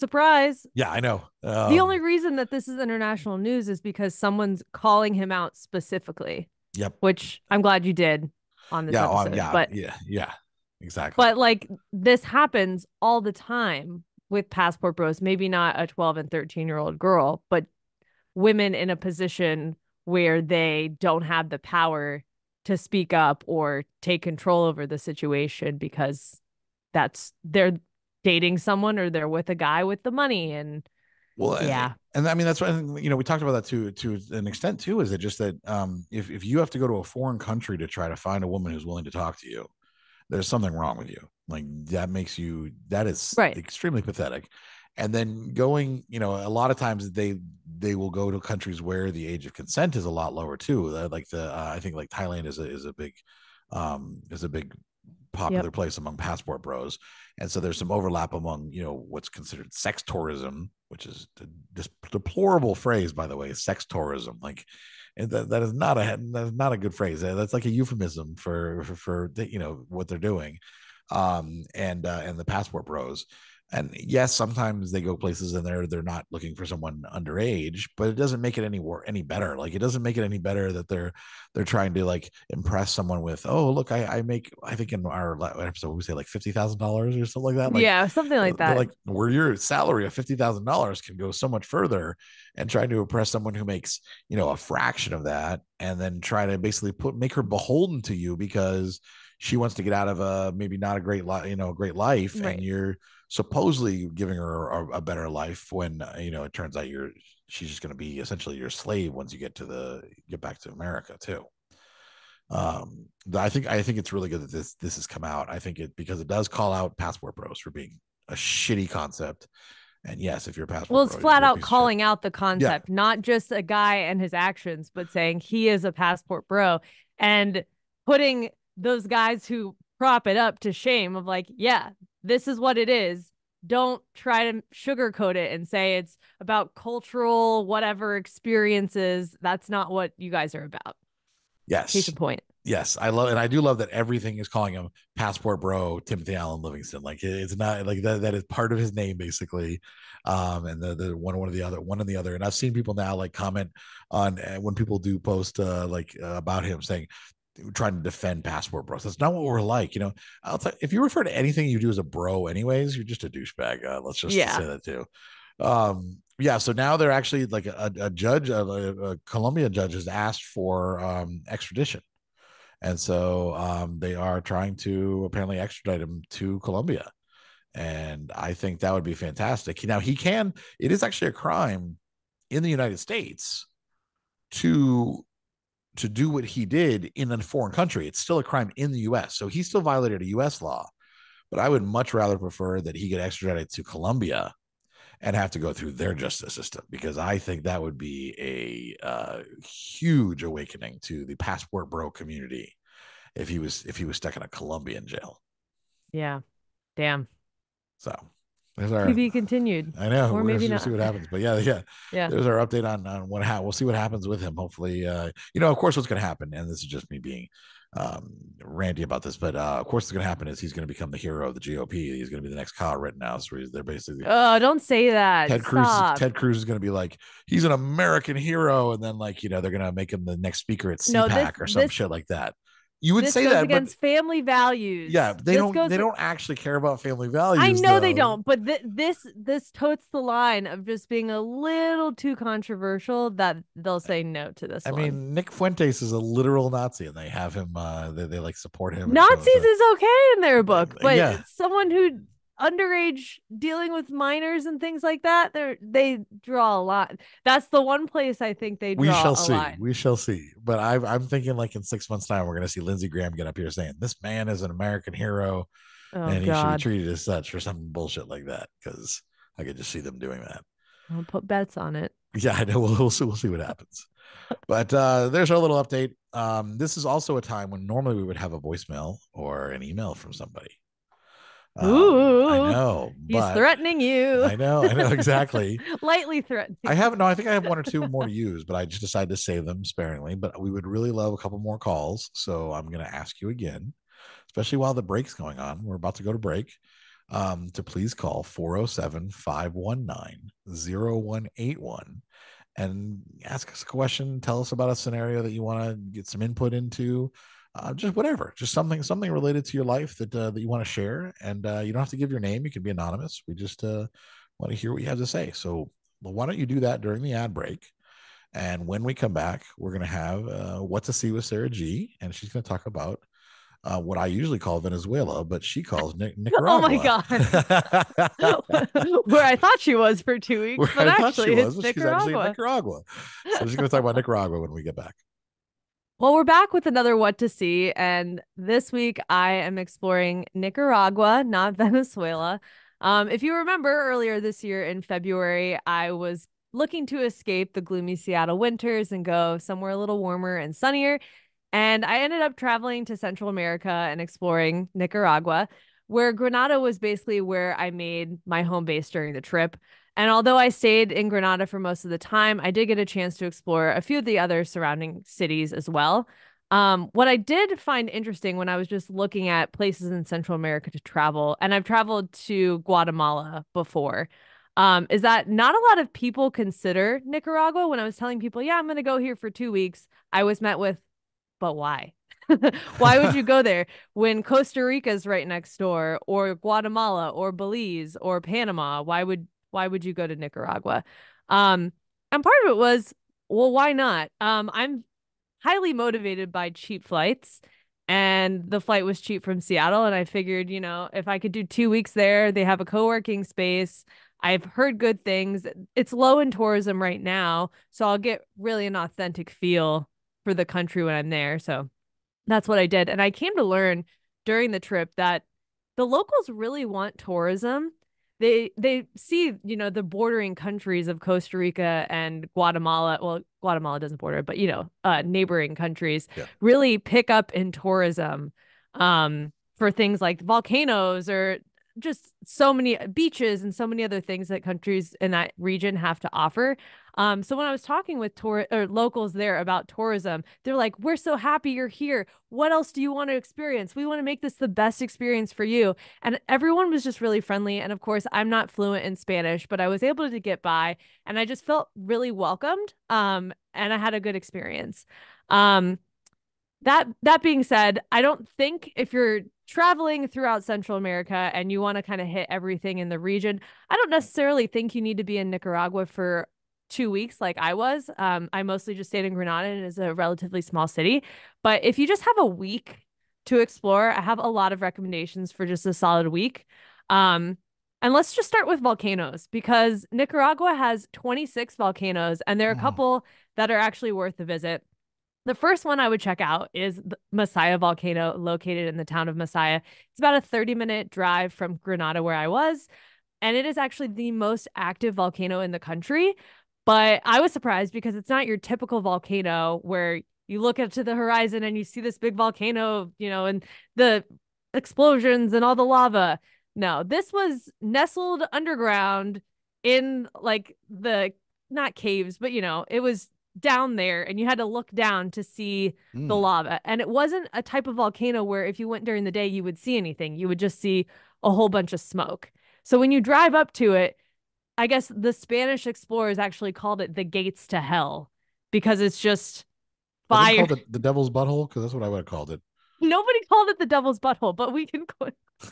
Surprise. Yeah, I know. the Um, only reason that this is international news is because someone's calling him out specifically, Yep. which I'm glad you did on this yeah, oh, episode. yeah, but yeah, yeah. exactly. But like this happens all the time with passport bros. Maybe not a 12 and 13 year old girl, but women in a position where they don't have the power to speak up or take control over the situation because that's they're dating someone or they're with a guy with the money and well, yeah. and, I mean that's what you know. We talked about that to to an extent too. Is it just that um, if if you have to go to a foreign country to try to find a woman who's willing to talk to you, there's something wrong with you. Like that makes you that is Right. extremely pathetic. And then going, you know, a lot of times they they will go to countries where the age of consent is a lot lower too. Like the uh, I think like Thailand is a is a big um is a big popular place among passport bros. And so there's some overlap among, you know, what's considered sex tourism, which is a deplorable phrase by the way, sex tourism. Like that, that is not a that is not a good phrase. That's like a euphemism for for, for you know what they're doing, um, and uh, and the passport bros. And yes, sometimes they go places and they're they're not looking for someone underage, but it doesn't make it any wor- any better. Like it doesn't make it any better that they're they're trying to like impress someone with, oh look, I, I make I think in our episode we say like fifty thousand dollars or something like that. Like, yeah, something like uh, that. Like where your salary of fifty thousand dollars can go so much further, and trying to impress someone who makes you know a fraction of that, and then try to basically put make her beholden to you because she wants to get out of a maybe not a great life, you know, a great life, Right. and you're supposedly giving her a, a better life when uh, you know it turns out you're she's just going to be essentially your slave once you get to the get back to America too. Um i think i think it's really good that this this has come out. I think it because it does call out passport bros for being a shitty concept. And yes if you're a passport well, it's bro, flat out piece of shit. calling out the concept, not just a guy and his actions, but saying he is a passport bro. And putting those guys who prop it up to shame of like, yeah, this is what it is. Don't try to sugarcoat it and say it's about cultural whatever experiences. That's not what you guys are about. yes Case in point. yes i love and i do love that everything is calling him passport bro timothy alan livingston like it's not like that that is part of his name basically um and the the one one of the other one and the other and i've seen people now like comment on uh, when people do post uh like uh, about him saying trying to defend passport bros that's not what we're like you know i'll tell if you refer to anything you do as a bro anyways you're just a douchebag uh, let's just Yeah. say that too um yeah so now they're actually like a, a judge a, a colombia judge has asked for um extradition and so um, they are trying to apparently extradite him to Colombia. And I think that would be fantastic. Now he can. It is actually a crime in the United States to to do what he did in a foreign country. It's still a crime in the U.S. So he still violated a U.S. law. But I would much rather prefer that he get extradited to Colombia and have to go through their justice system because I think that would be a uh, huge awakening to the passport bro community if he was if he was stuck in a Colombian jail. Yeah. Damn. So there's our. To be continued. I know. or maybe gonna see what happens, but yeah, yeah. *laughs* Yeah. There's our update on on what ha- we'll see what happens with him. Hopefully, uh, you know, of course, what's going to happen, and this is just me being um randy about this, but uh, of course, what's going to happen is he's going to become the hero of the GOP. He's going to be the next Kyle Rittenhouse, where he's, they're basically Oh, don't say that. Ted Cruz. Stop. Ted Cruz is going to be like he's an American hero, and then like you know they're going to make him the next speaker at CPAC No, this- or some this- shit like that. You would this say that, against family values. yeah, they This don't. They don't actually care about family values. I know they don't, but th- this this totes the line of just being a little too controversial that they'll say no to this I one. mean, Nick Fuentes is a literal Nazi, and they have him. uh They, they like support him. so- Nazis so- is okay in their book, but Yeah. someone who underage dealing with minors and things like that, they they draw a lot. That's the one place I think they draw we shall a see. line. We shall see. But I, I'm thinking like in six months' time, we're going to see Lindsey Graham get up here saying this man is an American hero Oh and he should be treated as such or some bullshit like that. Because I could just see them doing that. I'll put bets on it. Yeah, I know. *laughs* We'll, we'll see. We'll see what happens. But uh, there's our little update. Um, this is also a time when normally we would have a voicemail or an email from somebody. Um, I Ooh, know. He's threatening you. I know. I know exactly. *laughs* Lightly threatening. I have no. I think I have one or two more to *laughs* use, but I just decided to save them sparingly. But we would really love a couple more calls, so I'm going to ask you again, especially while the break's going on. We're about to go to break. Um, to please call 407 519 0181 and ask us a question. Tell us about a scenario that you want to get some input into. Uh, just whatever, just something something related to your life that uh, that you want to share, and uh, you don't have to give your name. You can be anonymous. We just uh, want to hear what you have to say. So well, why don't you do that during the ad break? And when we come back, we're going to have uh, what to see with Sarah G, and she's going to talk about uh, what I usually call Venezuela, but she calls Nic- Nicaragua. *laughs* Oh my god! *laughs* Where I thought she was for two *laughs* weeks, Where but I actually she it's was, but she's actually in Nicaragua. Nicaragua. So she's going to talk about Nicaragua when we get back. Well, we're back with another what to see, and this week I am exploring Nicaragua, not *laughs* Venezuela. Um, if you remember earlier this year in February, I was looking to escape the gloomy Seattle winters and go somewhere a little warmer and sunnier. And I ended up traveling to Central America and exploring Nicaragua, where Granada was basically where I made my home base during the trip. And although I stayed in Granada for most of the time, I did get a chance to explore a few of the other surrounding cities as well. Um, what I did find interesting when I was just looking at places in Central America to travel, and I've traveled to Guatemala before, um, is that not a lot of people consider Nicaragua. When I was telling people, yeah, I'm going to go here for two weeks, I was met with, but why? *laughs* why would you go there when Costa Rica is right next door, or Guatemala, or Belize, or Panama? Why would why would you go to Nicaragua? Um, and part of it was, well, why not? Um, I'm highly motivated by cheap flights. And the flight was cheap from Seattle. And I figured, you know, if I could do two weeks there, they have a co working space. I've heard good things. It's low in tourism right now. So I'll get really an authentic feel for the country when I'm there. So that's what I did. And I came to learn during the trip that the locals really want tourism they they see you know the bordering countries of Costa Rica and Guatemala well Guatemala doesn't border but you know uh neighboring countries Yeah. really pick up in tourism um for things like volcanoes or just so many beaches and so many other things that countries in that region have to offer um so when I was talking with tour or locals there about tourism they're like we're so happy you're here. What else do you want to experience? We want to make this the best experience for you. And everyone was just really friendly and of course i'm not fluent in spanish but i was able to get by and i just felt really welcomed um and i had a good experience. Um that that being said i don't think if you're traveling throughout central america and you want to kind of hit everything in the region i don't necessarily think you need to be in nicaragua for two weeks like i was um i mostly just stayed in granada and it's a relatively small city but if you just have a week to explore. I have a lot of recommendations for just a solid week. Um, and let's just start with volcanoes because Nicaragua has 26 volcanoes, and there are a couple that are actually worth a visit. The first one I would check out is the Masaya volcano located in the town of Masaya. It's about a 30 minute drive from Granada, where I was, and it is actually the most active volcano in the country. But I was surprised because it's not your typical volcano where you look up to the horizon and you see this big volcano, you know, and the explosions and all the lava. No, this was nestled underground in like the not caves, but you know, it was down there and you had to look down to see the Mm. lava. And it wasn't a type of volcano where if you went during the day, you would see anything. You would just see a whole bunch of smoke. So when you drive up to it, I guess the Spanish explorers actually called it the gates to hell because it's just fire. called it the devil's butthole because that's what I would have called it. Nobody called it the devil's butthole, but we can *laughs*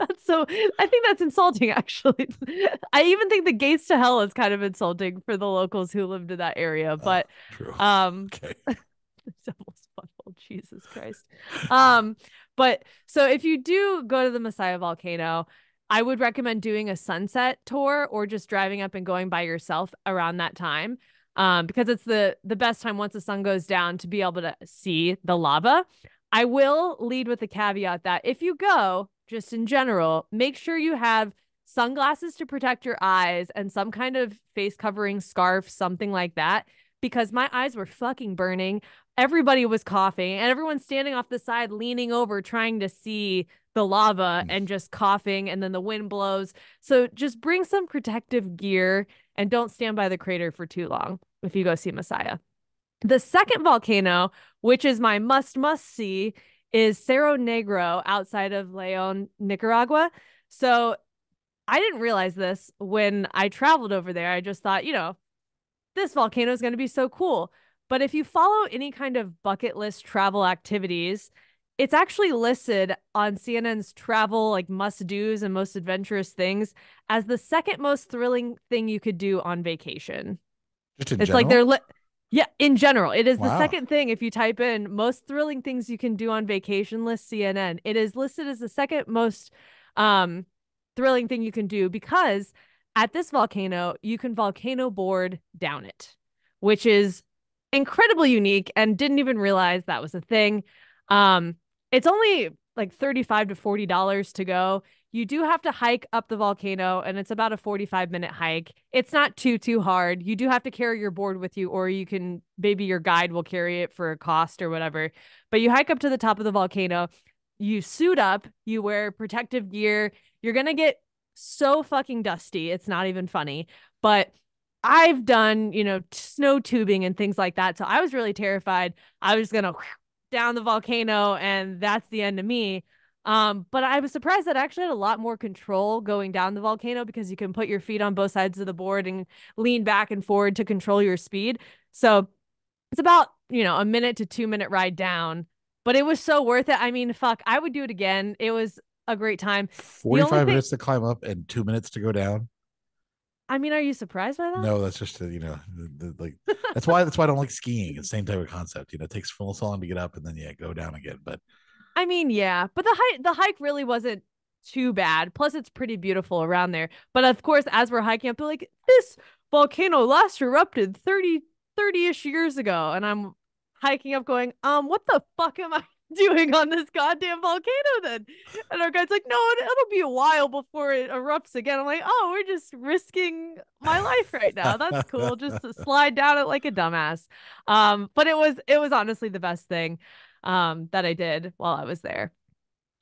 That's so I think that's insulting actually. *laughs* I even think the gates to hell is kind of insulting for the locals who lived in that area, but True. um *laughs* okay. the devil's butthole, Jesus Christ. Um, but so if you do go to the Masaya volcano, I would recommend doing a sunset tour or just driving up and going by yourself around that time. Um, because it's the the best time once the sun goes down to be able to see the lava. I will lead with the caveat that if you go, just in general, make sure you have sunglasses to protect your eyes and some kind of face covering scarf, something like that, because my eyes were fucking burning. Everybody was coughing and everyone's standing off the side, leaning over, trying to see the lava Mm. and just coughing. And then the wind blows. So just bring some protective gear and don't stand by the crater for too long if you go see Masaya. The second volcano, which is my must must see, is Cerro Negro outside of Leon, Nicaragua. So I didn't realize this when I traveled over there. I just thought, you know, this volcano is going to be so cool. But if you follow any kind of bucket list travel activities, it's actually listed on CNN's travel like must do's and most adventurous things as the second most thrilling thing you could do on vacation. Just in It's general? like they're li- yeah, in general, it is the second thing if you type in most thrilling things you can do on vacation list CNN. It is listed as the second most um thrilling thing you can do because at this volcano, you can volcano board down it, which is incredibly unique and didn't even realize that was a thing. Um it's only like 35 to 40 dollars to go. You do have to hike up the volcano and it's about a 45 minute hike. It's not too too hard. You do have to carry your board with you or you can maybe your guide will carry it for a cost or whatever. But you hike up to the top of the volcano, you suit up, you wear protective gear. You're going to get so fucking dusty. It's not even funny. But I've done, you know, snow tubing and things like that. So I was really terrified. I was going to down the volcano and that's the end of me. Um, but I was surprised that I actually had a lot more control going down the volcano because you can put your feet on both sides of the board and lean back and forward to control your speed. So it's about, you know, a minute to two minute ride down, but it was so worth it. I mean, fuck, I would do it again. It was a great time. 45 thing- minutes to climb up and two minutes to go down. I mean, are you surprised by that? No, that's just, you know, the, the, like, that's why, that's why I don't like skiing. It's the same type of concept. You know, it takes full so long to get up and then, yeah, go down again. But I mean, yeah, but the hike the hike really wasn't too bad. Plus, it's pretty beautiful around there. But of course, as we're hiking up, they're like, this volcano last erupted 30 30-ish years ago. And I'm hiking up going, um, what the fuck am I doing on this goddamn volcano then? And our guide's like, no, it, it'll be a while before it erupts again. I'm like, oh, we're just risking my life right now. That's cool. Just *laughs* slide down it like a dumbass. Um, but it was it was honestly the best thing um, that I did while I was there.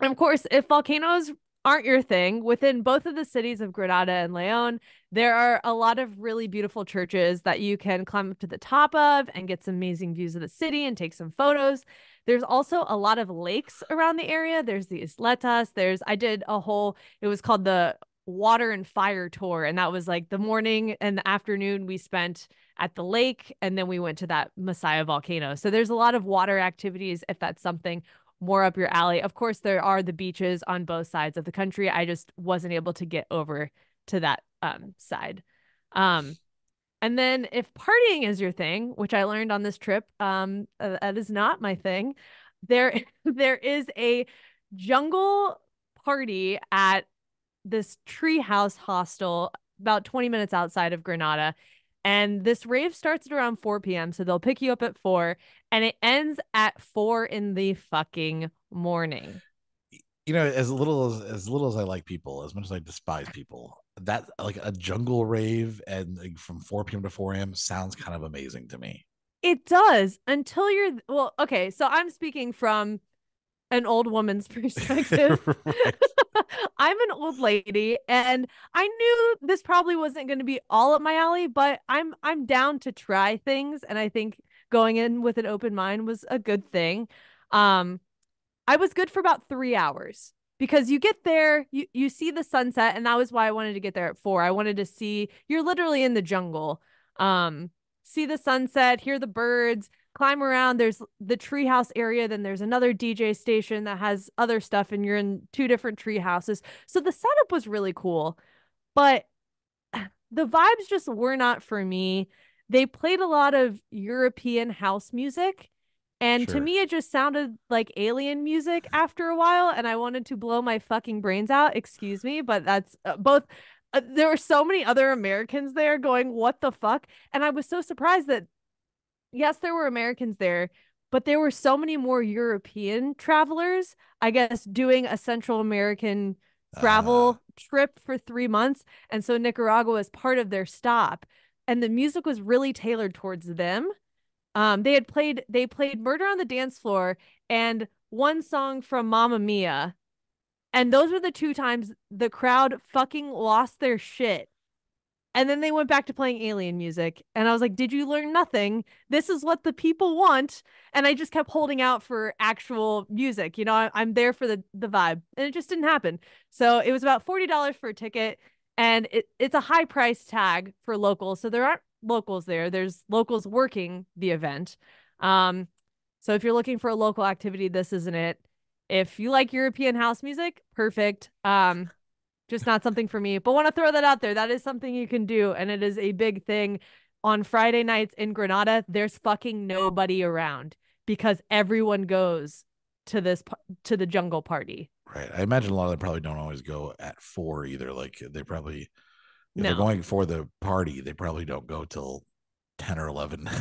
And of course, if volcanoes aren't your thing, within both of the cities of Granada and Leon, there are a lot of really beautiful churches that you can climb up to the top of and get some amazing views of the city and take some photos. There's also a lot of lakes around the area. There's the Isletas. There's, I did a whole, it was called the water and fire tour. And that was like the morning and the afternoon we spent at the lake. And then we went to that Masaya volcano. So there's a lot of water activities if that's something more up your alley. Of course, there are the beaches on both sides of the country. I just wasn't able to get over to that um, side. Um, and then if partying is your thing, which I learned on this trip, um, uh, that is not my thing. There, *laughs* there is a jungle party at this treehouse hostel about 20 minutes outside of Granada. And this rave starts at around 4 p.m. So they'll pick you up at 4 and it ends at 4 in the fucking morning. you know, as little as as little as I like people, as much as I despise people, that like a jungle rave and like, from 4 p.m. to 4 a.m. sounds kind of amazing to me. It does until you're well, okay. So I'm speaking from an old woman's *laughs* perspective. *laughs* *laughs* I'm an old lady and I knew this probably wasn't going to be all up my alley, but I'm I'm down to try things and I think going in with an open mind was a good thing. Um I was good for about 3 hours because you get there, you you see the sunset and that was why I wanted to get there at 4. I wanted to see you're literally in the jungle. Um see the sunset, hear the birds, climb around. There's the treehouse area, then there's another DJ station that has other stuff, and you're in two different tree houses. So the setup was really cool, but *sighs* the vibes just were not for me. They played a lot of European house music. And to me, it just sounded like alien music after a while, and I wanted to blow my fucking brains out. Excuse me, but that's uh, both. Uh, there were so many other Americans there going, "What the fuck?" And I was so surprised that yes, there were Americans there, but there were so many more European travelers, I guess, doing a Central American travel trip for three months. And so Nicaragua was part of their stop. And the music was really tailored towards them. Um, they had played they played Murder on the Dance Floor and one song from Mamma Mia. And those were the two times the crowd fucking lost their shit. And then they went back to playing alien music. And I was like, Did you learn nothing? This is what the people want. And I just kept holding out for actual music. You know, I, am there for the, the vibe. And it just didn't happen. So it was about $40 for a ticket. And it, it's a high price tag for local. So there aren't locals there. There's locals working the event. Um, so if you're looking for a local activity, this isn't it. If you like European house music, perfect. Um, just not something for me, but want to throw that out there. That is something you can do, and it is a big thing. On Friday nights in Granada, there's fucking nobody around because everyone goes to this to the jungle party. Right. I imagine a lot of them probably don't always go at four either. Like they probably if No. they're going for the party, they probably don't go till ten or eleven. *laughs*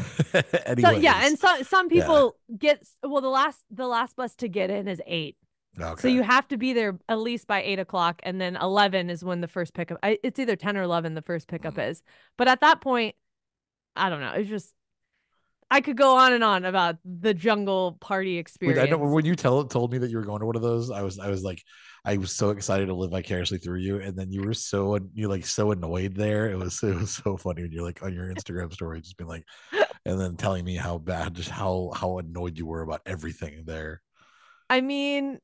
So yeah, and some some Yeah. people get well the last the last bus to get in is eight. Okay. So you have to be there at least by eight o'clock, and then eleven is when the first pickup. I, it's either ten or eleven the first pickup Mhm. is. But at that point, I don't know. It's just I could go on and on about the jungle party Wait, experience. I know when you tell told me that you were going to one of those, I was I was like, I was so excited to live vicariously through you, and then you were so you like so annoyed there. It was it was so funny when you're like on your Instagram story, just being like, *laughs* and then telling me how bad, just how how annoyed you were about everything there. I mean,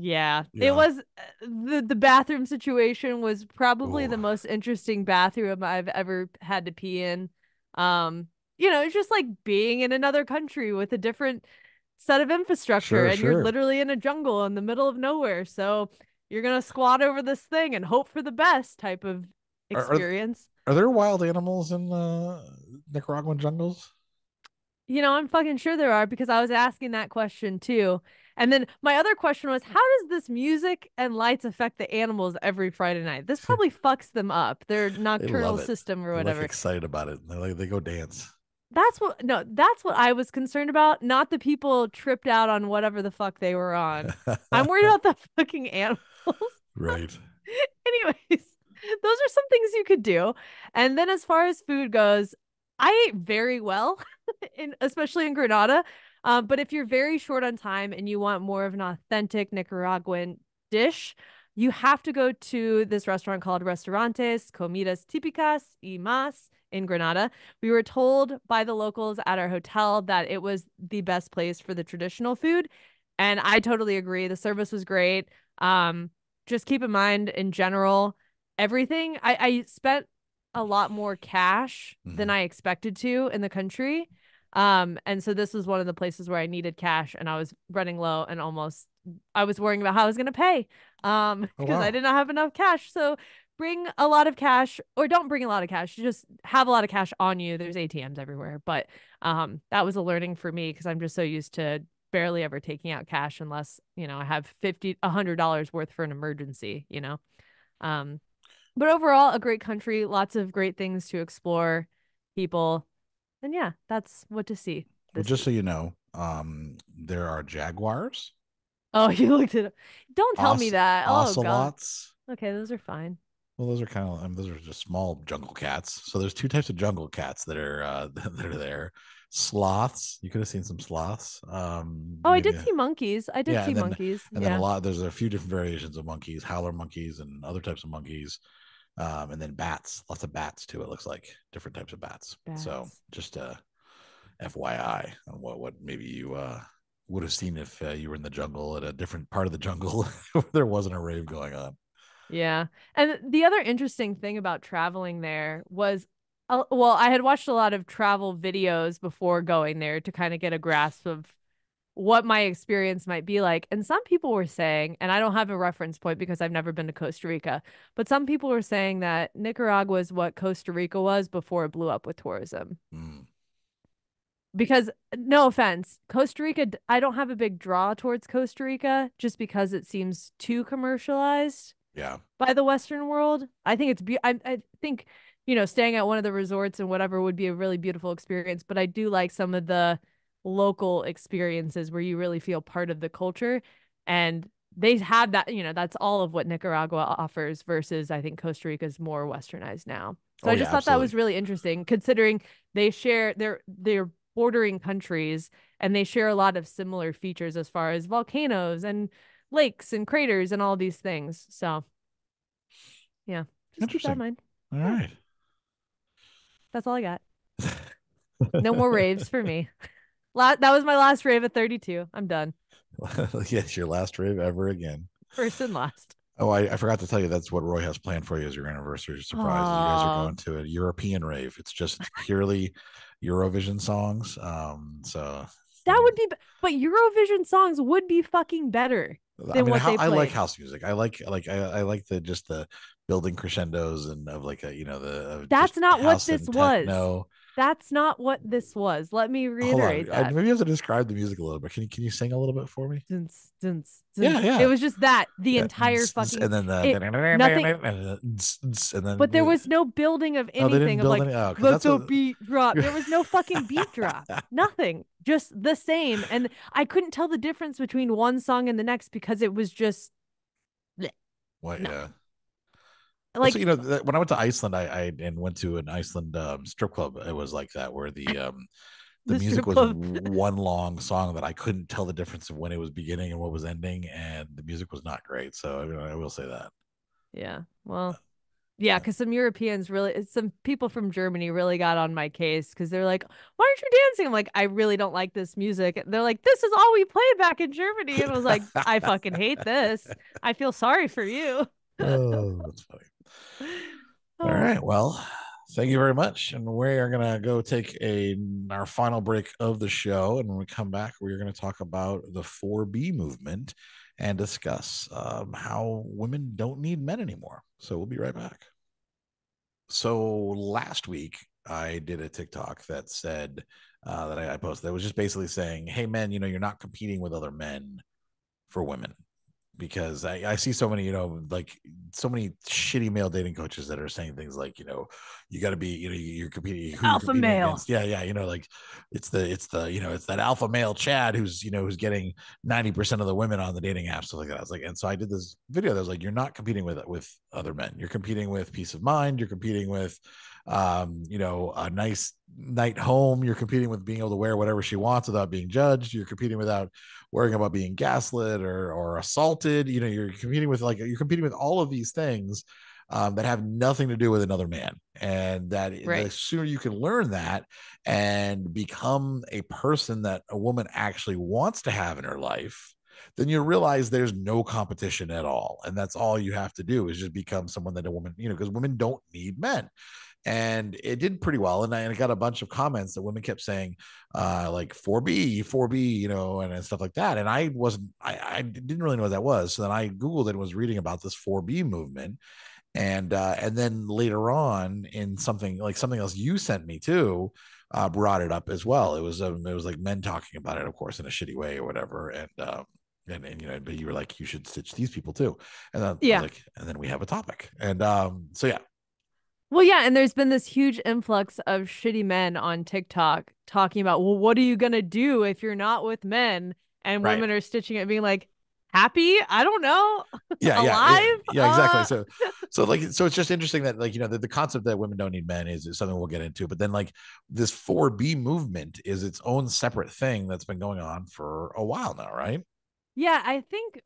yeah, Yeah. it was uh, the the bathroom situation was probably the most interesting bathroom I've ever had to pee in. Um, you know, it's just like being in another country with a different set of infrastructure, Sure, and sure. you're literally in a jungle in the middle of nowhere. So you're gonna squat over this thing and hope for the best type of Are- are- experience. Are there wild animals in uh, Nicaraguan jungles? You know, I'm fucking sure there are because I was asking that question too. And then my other question was, how does this music and lights affect the animals every Friday night? This *laughs* probably fucks them up, their nocturnal system or They're, whatever. like excited about it. They're like they go dance. That's what, no, that's what I was concerned about, not the people tripped out on whatever the fuck they were on. I'm worried *laughs* about the fucking animals. right. *laughs* Anyways, those are some things you could do. And then as far as food goes, I ate very well, in especially in Granada. Um, but if you're very short on time and you want more of an authentic Nicaraguan dish, you have to go to this restaurant called Restaurantes Comidas Típicas y Más in Granada. We were told by the locals at our hotel that it was the best place for the traditional food. And I totally agree. The service was great. Um, just keep in mind in general, everything I, I spent a lot more cash than Mhm. I expected to in the country. Um, and so this was one of the places where I needed cash and I was running low and almost I was worrying about how I was gonna pay. Um, Oh, because I did not have enough cash. So bring a lot of cash or don't bring a lot of cash. Just have a lot of cash on you. There's ATMs everywhere. But um that was a learning for me because I'm just so used to barely ever taking out cash unless, you know, I have fifty a hundred dollars worth for an emergency, you know. Um but overall a great country, lots of great things to explore, people. And yeah, that's what to see. Well, just so you know, um, there are jaguars, Oh, *laughs* you looked at it. Don't tell me that. Oh god. Okay, those are fine. Well, those are kind of I mean, those are just small jungle cats. So there's two types of jungle cats that are uh, *laughs* that are there. Sloths. You could have seen some sloths. Um, Oh, I did a- see monkeys. I did Yeah, see and then- monkeys. and yeah. then a lot. There's a few different variations of monkeys, howler monkeys, and other types of monkeys. Um, and then bats. Lots of bats too. It looks like different types of bats. So just uh, FYI on what what maybe you uh would have seen if uh, you were in the jungle at a different part of the jungle *laughs* where there wasn't a rave going on. Yeah. And the other interesting thing about traveling there was, uh, well, I had watched a lot of travel videos before going there to kind of get a grasp of what my experience might be like. And some people were saying, and I don't have a reference point because I've never been to Costa Rica, but some people were saying that Nicaragua is what Costa Rica was before it blew up with tourism. Mm. because no offense costa rica I don't have a big draw towards costa rica just because it seems too commercialized Yeah. by the western world i think it's be- I, I think you know staying at one of the resorts and whatever would be a really beautiful experience but i do like some of the local experiences where you really feel part of the culture and they have that you know that's all of what nicaragua offers versus i think costa rica is more westernized now so Oh, i yeah, just thought that was really interesting considering they share they're they're bordering countries and they share a lot of similar features as far as volcanoes and lakes and craters and all these things so yeah just keep that Interesting. in mind All Yeah. right. that's all i got *laughs* no more raves for me La- that was my last rave at 32 i'm done *laughs* yes, your last rave ever again. first and last Oh, I, I forgot to tell you that's what Roy has planned for you as your anniversary surprise. You guys are going to a European rave. It's just purely Eurovision songs. Um, so That would be, but Eurovision songs would be fucking better. I than mean, how, they I like house music. I like like I, I like the just the building crescendos and of like a you know the That's not what this was. techno. That's not what this was. Let me reiterate I, maybe you have to describe the music a little bit. Can you can you sing a little bit for me? Dunce, dunce, Yeah, dunce. yeah. It was just that the Yeah, entire fucking. and then the it- nothing- *laughs* and then But there was no building of oh, anything of build like any- oh, 'cause let that's the what- beat drop. There was no fucking beat *laughs* drop. Nothing. Just the same. And I couldn't tell the difference between one song and the next because it was just What, No. yeah. Like also, you know, that, when I went to Iceland, I, I and went to an Iceland um, strip club. It was like that, where the *laughs* um, the, The music was club. one *laughs* long song that I couldn't tell the difference of when it was beginning and what was ending, and the music was not great. So I, mean, I will say that. Yeah. Well, yeah, because some Europeans really, some people from Germany really got on my case because they're like, why aren't you dancing? I'm like, I really don't like this music. They're like, this is all we played back in Germany. And I was like, I fucking hate this. *laughs* I feel sorry for you. Oh, that's funny. All right. Well, thank you very much. And we are gonna go take a our final break of the show. And when we come back, we're gonna talk about the 4B movement and discuss um, how women don't need men anymore. So we'll be right back. So last week I did a TikTok that said uh, that I, I posted that was just basically saying, "Hey men, you know you're not competing with other men for women." Because I, I see so many, you know, like so many shitty male dating coaches that are saying things like, you know, you got to be, you know, you're competing, who Alpha competing male. against. Yeah, yeah, you know, like it's the, it's the, you know, it's that alpha male Chad who's, you know, who's getting ninety percent of the women on the dating apps, stuff like that. I was like, and so I did this video that was like, you're not competing with with other men. You're competing with peace of mind. You're competing with, um, you know, a nice night home. You're competing with being able to wear whatever she wants without being judged. You're competing without worrying about being gaslit or or assaulted. You know, you're competing with like you're competing with all of these things um, that have nothing to do with another man, and that Right. the sooner you can learn that and become a person that a woman actually wants to have in her life. Then you realize there's no competition at all. And that's all you have to do is just become someone that a woman, you know, because women don't need men and it did pretty well. And I, and I got a bunch of comments that women kept saying, uh, like 4B, 4B, you know, and, and stuff like that. And I wasn't, I, I didn't really know what that was. So then I Googled it and was reading about this 4B movement. And uh, and then later on in something like something else you sent me too, uh, brought it up as well. It was um, it was like men talking about it, of course, in a shitty way or whatever. And um, and, and you know, but you were like, you should stitch these people too. And then Yeah. like, and then we have a topic. And um, so yeah, Well, yeah, and there's been this huge influx of shitty men on TikTok talking about, well, what are you gonna do if you're not with men? And Right. women are stitching it, being like, happy? I don't know. yeah, *laughs* yeah, yeah, alive? yeah, exactly. Uh, So, so like, so it's just interesting that like you know the, the concept that women don't need men is, is something we'll get into, but then like this 4B movement is its own separate thing that's been going on for a while now, right? Yeah, I think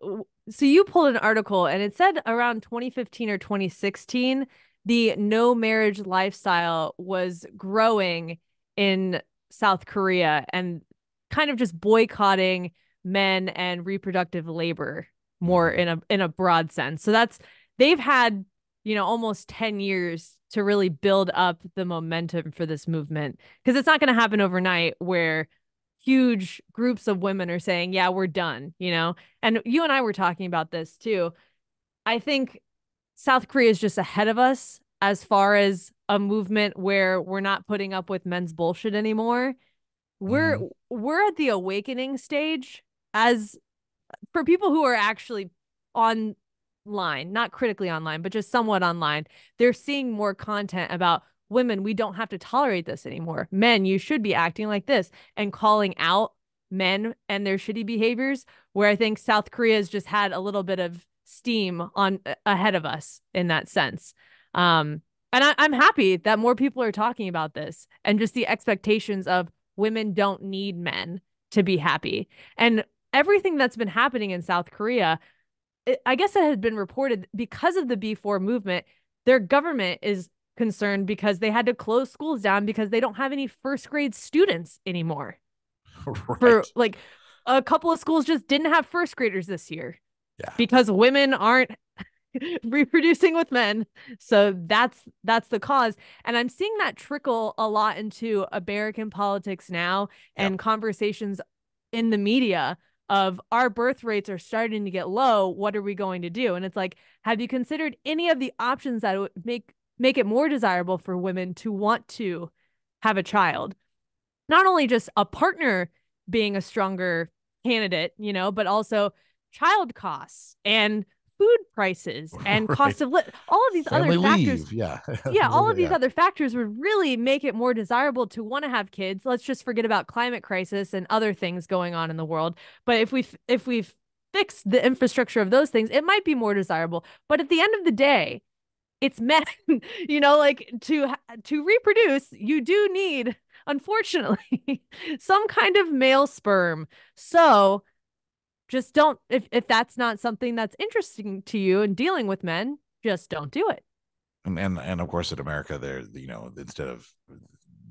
so. You pulled an article and it said around 2015 or 2016, the no marriage lifestyle was growing in South Korea and kind of just boycotting men and reproductive labor more Mhm. in a in a broad sense. So that's they've had, you know, almost 10 years to really build up the momentum for this movement because it's not going to happen overnight where huge groups of women are saying, "Yeah, we're done," you know? And you and I were talking about this too. I think South Korea is just ahead of us as far as a movement where we're not putting up with men's bullshit anymore. We're mm-hmm. we're at the awakening stage as for people who are actually online, not critically online, but just somewhat online. They're seeing more content about women, we don't have to tolerate this anymore. Men, you should be acting like this and calling out men and their shitty behaviors where I think South Korea has just had a little bit of steam on ahead of us in that sense. Um, and I, I'm happy that more people are talking about this and just the expectations of women don't need men to be happy. And everything that's been happening in South Korea, it, I guess it had been reported because of the B4 movement, their government is concerned because they had to close schools down because they don't have any first grade students anymore. *laughs* right. For like a couple of schools just didn't have first graders this year Yeah. because women aren't *laughs* reproducing with men. So that's that's the cause. And I'm seeing that trickle a lot into American politics now and conversations in the media of our birth rates are starting to get low. What are we going to do? And it's like, have you considered any of the options that would make make it more desirable for women to want to have a child? Not only just a partner being a stronger candidate, you know, but also child costs and food prices *laughs* and Right. cost of li- all of these Family other factors leave, yeah, *laughs* yeah, all of these Yeah. other factors would really make it more desirable to want to have kids. Let's just forget about climate crisis and other things going on in the world. But if we if we fix the infrastructure of those things, it might be more desirable. But at the end of the day, it's *laughs* men. you know, like to to reproduce, you do need unfortunately some kind of male sperm. So just don't if if that's not something that's interesting to you and dealing with men, just don't do it. and and and of course in America, they're you know instead of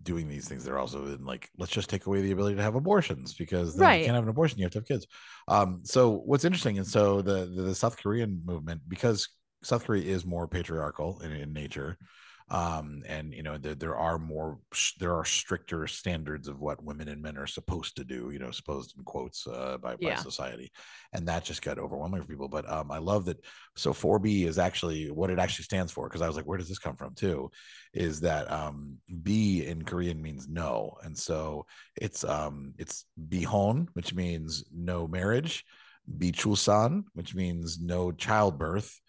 doing these things, they're also in like let's just take away the ability to have abortions because then Right. you can't have an abortion, you have to have kids. Um, so what's interesting, and so the the, the South Korean movement because South Korea is more patriarchal in, in nature. Um, and you know there, there are more there are stricter standards of what women and men are supposed to do you know supposed in quotes uh, by, by society. And that just got overwhelming for people. But um, i love that so 4b is actually what it actually stands for because i was like where does this come from too? is that um b in korean means no. And so it's um it's bihon which means no marriage bichulsan which means no childbirth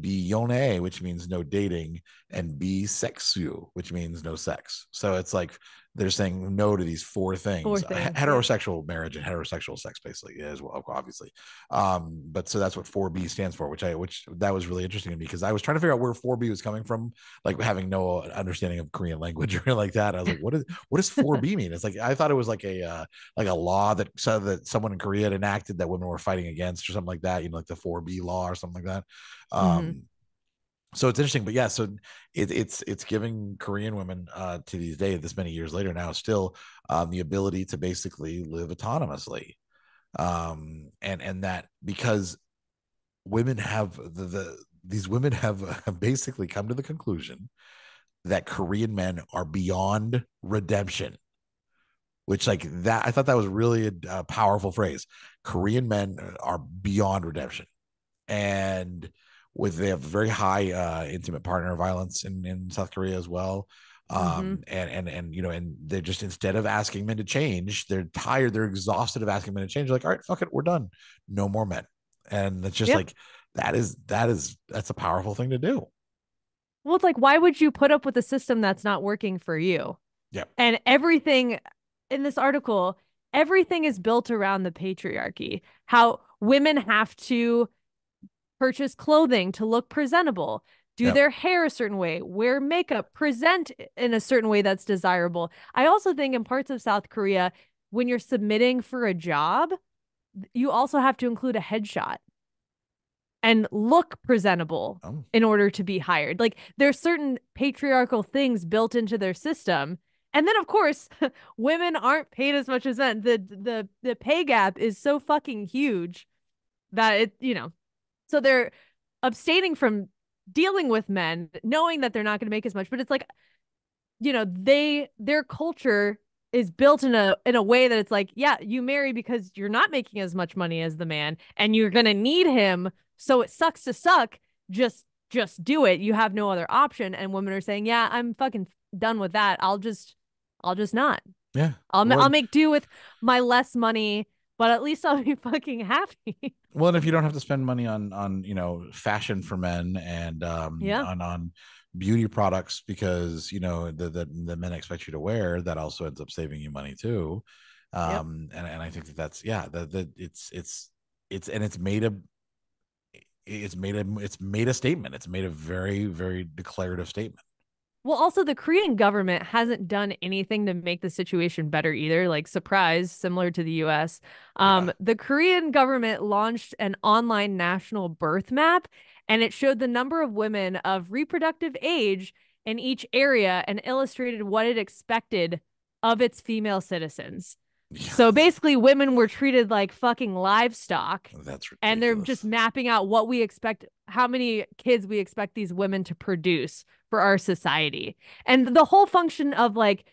biyone which means no dating and be bisexu which means no sex. So it's like they're saying no to these four things, Four things, heterosexual marriage and heterosexual sex basically as well obviously. Um but so that's what 4b stands for which i which that was really interesting to me because i was trying to figure out where 4b was coming from like having no understanding of korean language *laughs* or like that. I was like what is what does 4b mean? It's like i thought it was like a uh like a law that said that someone in korea had enacted that women were fighting against or something like that you know like the 4b law or something like that. Um Mhm. So it's interesting but yeah so it, it's it's giving korean women uh to these days this many years later now still um the ability to basically live autonomously. Um and and that because women have the, the these women *laughs* have basically come to the conclusion that korean men are beyond redemption which like that i thought that was really a, a powerful phrase. Korean men are beyond redemption. And with they have very high uh intimate partner violence in in south korea as well um and and and you know and they're just instead of asking men to change they're tired they're exhausted of asking men to change They're like all right fuck it we're done no more men and it's just Yeah. like that is that is that's a powerful thing to do Well, it's like, why would you put up with a system that's not working for you? Yeah. And everything in this article, everything is built around the patriarchy. How women have to purchase clothing to look presentable, do Yep. their hair a certain way, wear makeup, present in a certain way that's desirable. I also think in parts of South Korea, when you're submitting for a job, you also have to include a headshot and look presentable oh, in order to be hired. Like there's certain patriarchal things built into their system. And then of course, *laughs* women aren't paid as much as men. The the the pay gap is so fucking huge that it, you know. So they're abstaining from dealing with men knowing that they're not going to make as much, but it's like you know, they their culture is built in a in a way that it's like, yeah, you marry because you're not making as much money as the man and you're going to need him, so it sucks to suck. Just just do it. You have no other option and women are saying, "Yeah, I'm fucking done with that. I'll just I'll just not. yeah I'll I'll make do with my less money, but at least I'll be *laughs* fucking happy." well and if you don't have to spend money on on you know fashion for men and um Yeah. on on beauty products because you know the, the the men expect you to wear that also ends up saving you money too um and, and i think that that's yeah that that it's it's it's and it's made a it's made a it's made a statement it's made a very very declarative statement Well, also the Korean government hasn't done anything to make the situation better either. Like surprise, similar to the US. Um, Yeah. the Korean government launched an online national birth map and it showed the number of women of reproductive age in each area and illustrated what it expected of its female citizens. Yeah, So basically women were treated like fucking livestock that's ridiculous. and they're just mapping out what we expect how many kids we expect these women to produce for our society. And the whole function of like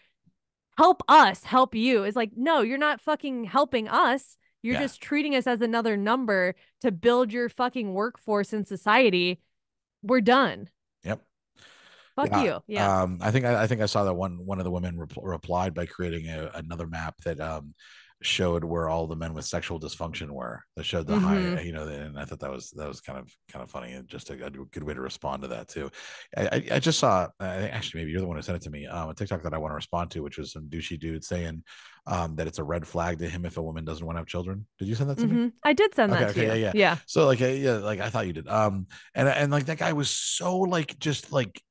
help us help you is like no, you're not fucking helping us. You're Yeah. just treating us as another number to build your fucking workforce in society. We're done. Yep. Fuck Yeah, you. Yeah. Um, I think I, I think I saw that one one of the women repl- replied by creating a, another map that um showed where all the men with sexual dysfunction were. That showed the high, Mhm. you know, and I thought that was that was kind of kind of funny and just a, a good way to respond to that too. I, I, I just saw uh, actually maybe you're the one who sent it to me um, a TikTok that I want to respond to, which was some douchey dude saying um, that it's a red flag to him if a woman doesn't want to have children. Did you send that to me? Mhm. I did send Okay, that to okay, you. yeah, yeah. So like, uh, yeah, like I thought you did. Um, and and like that guy was so like just like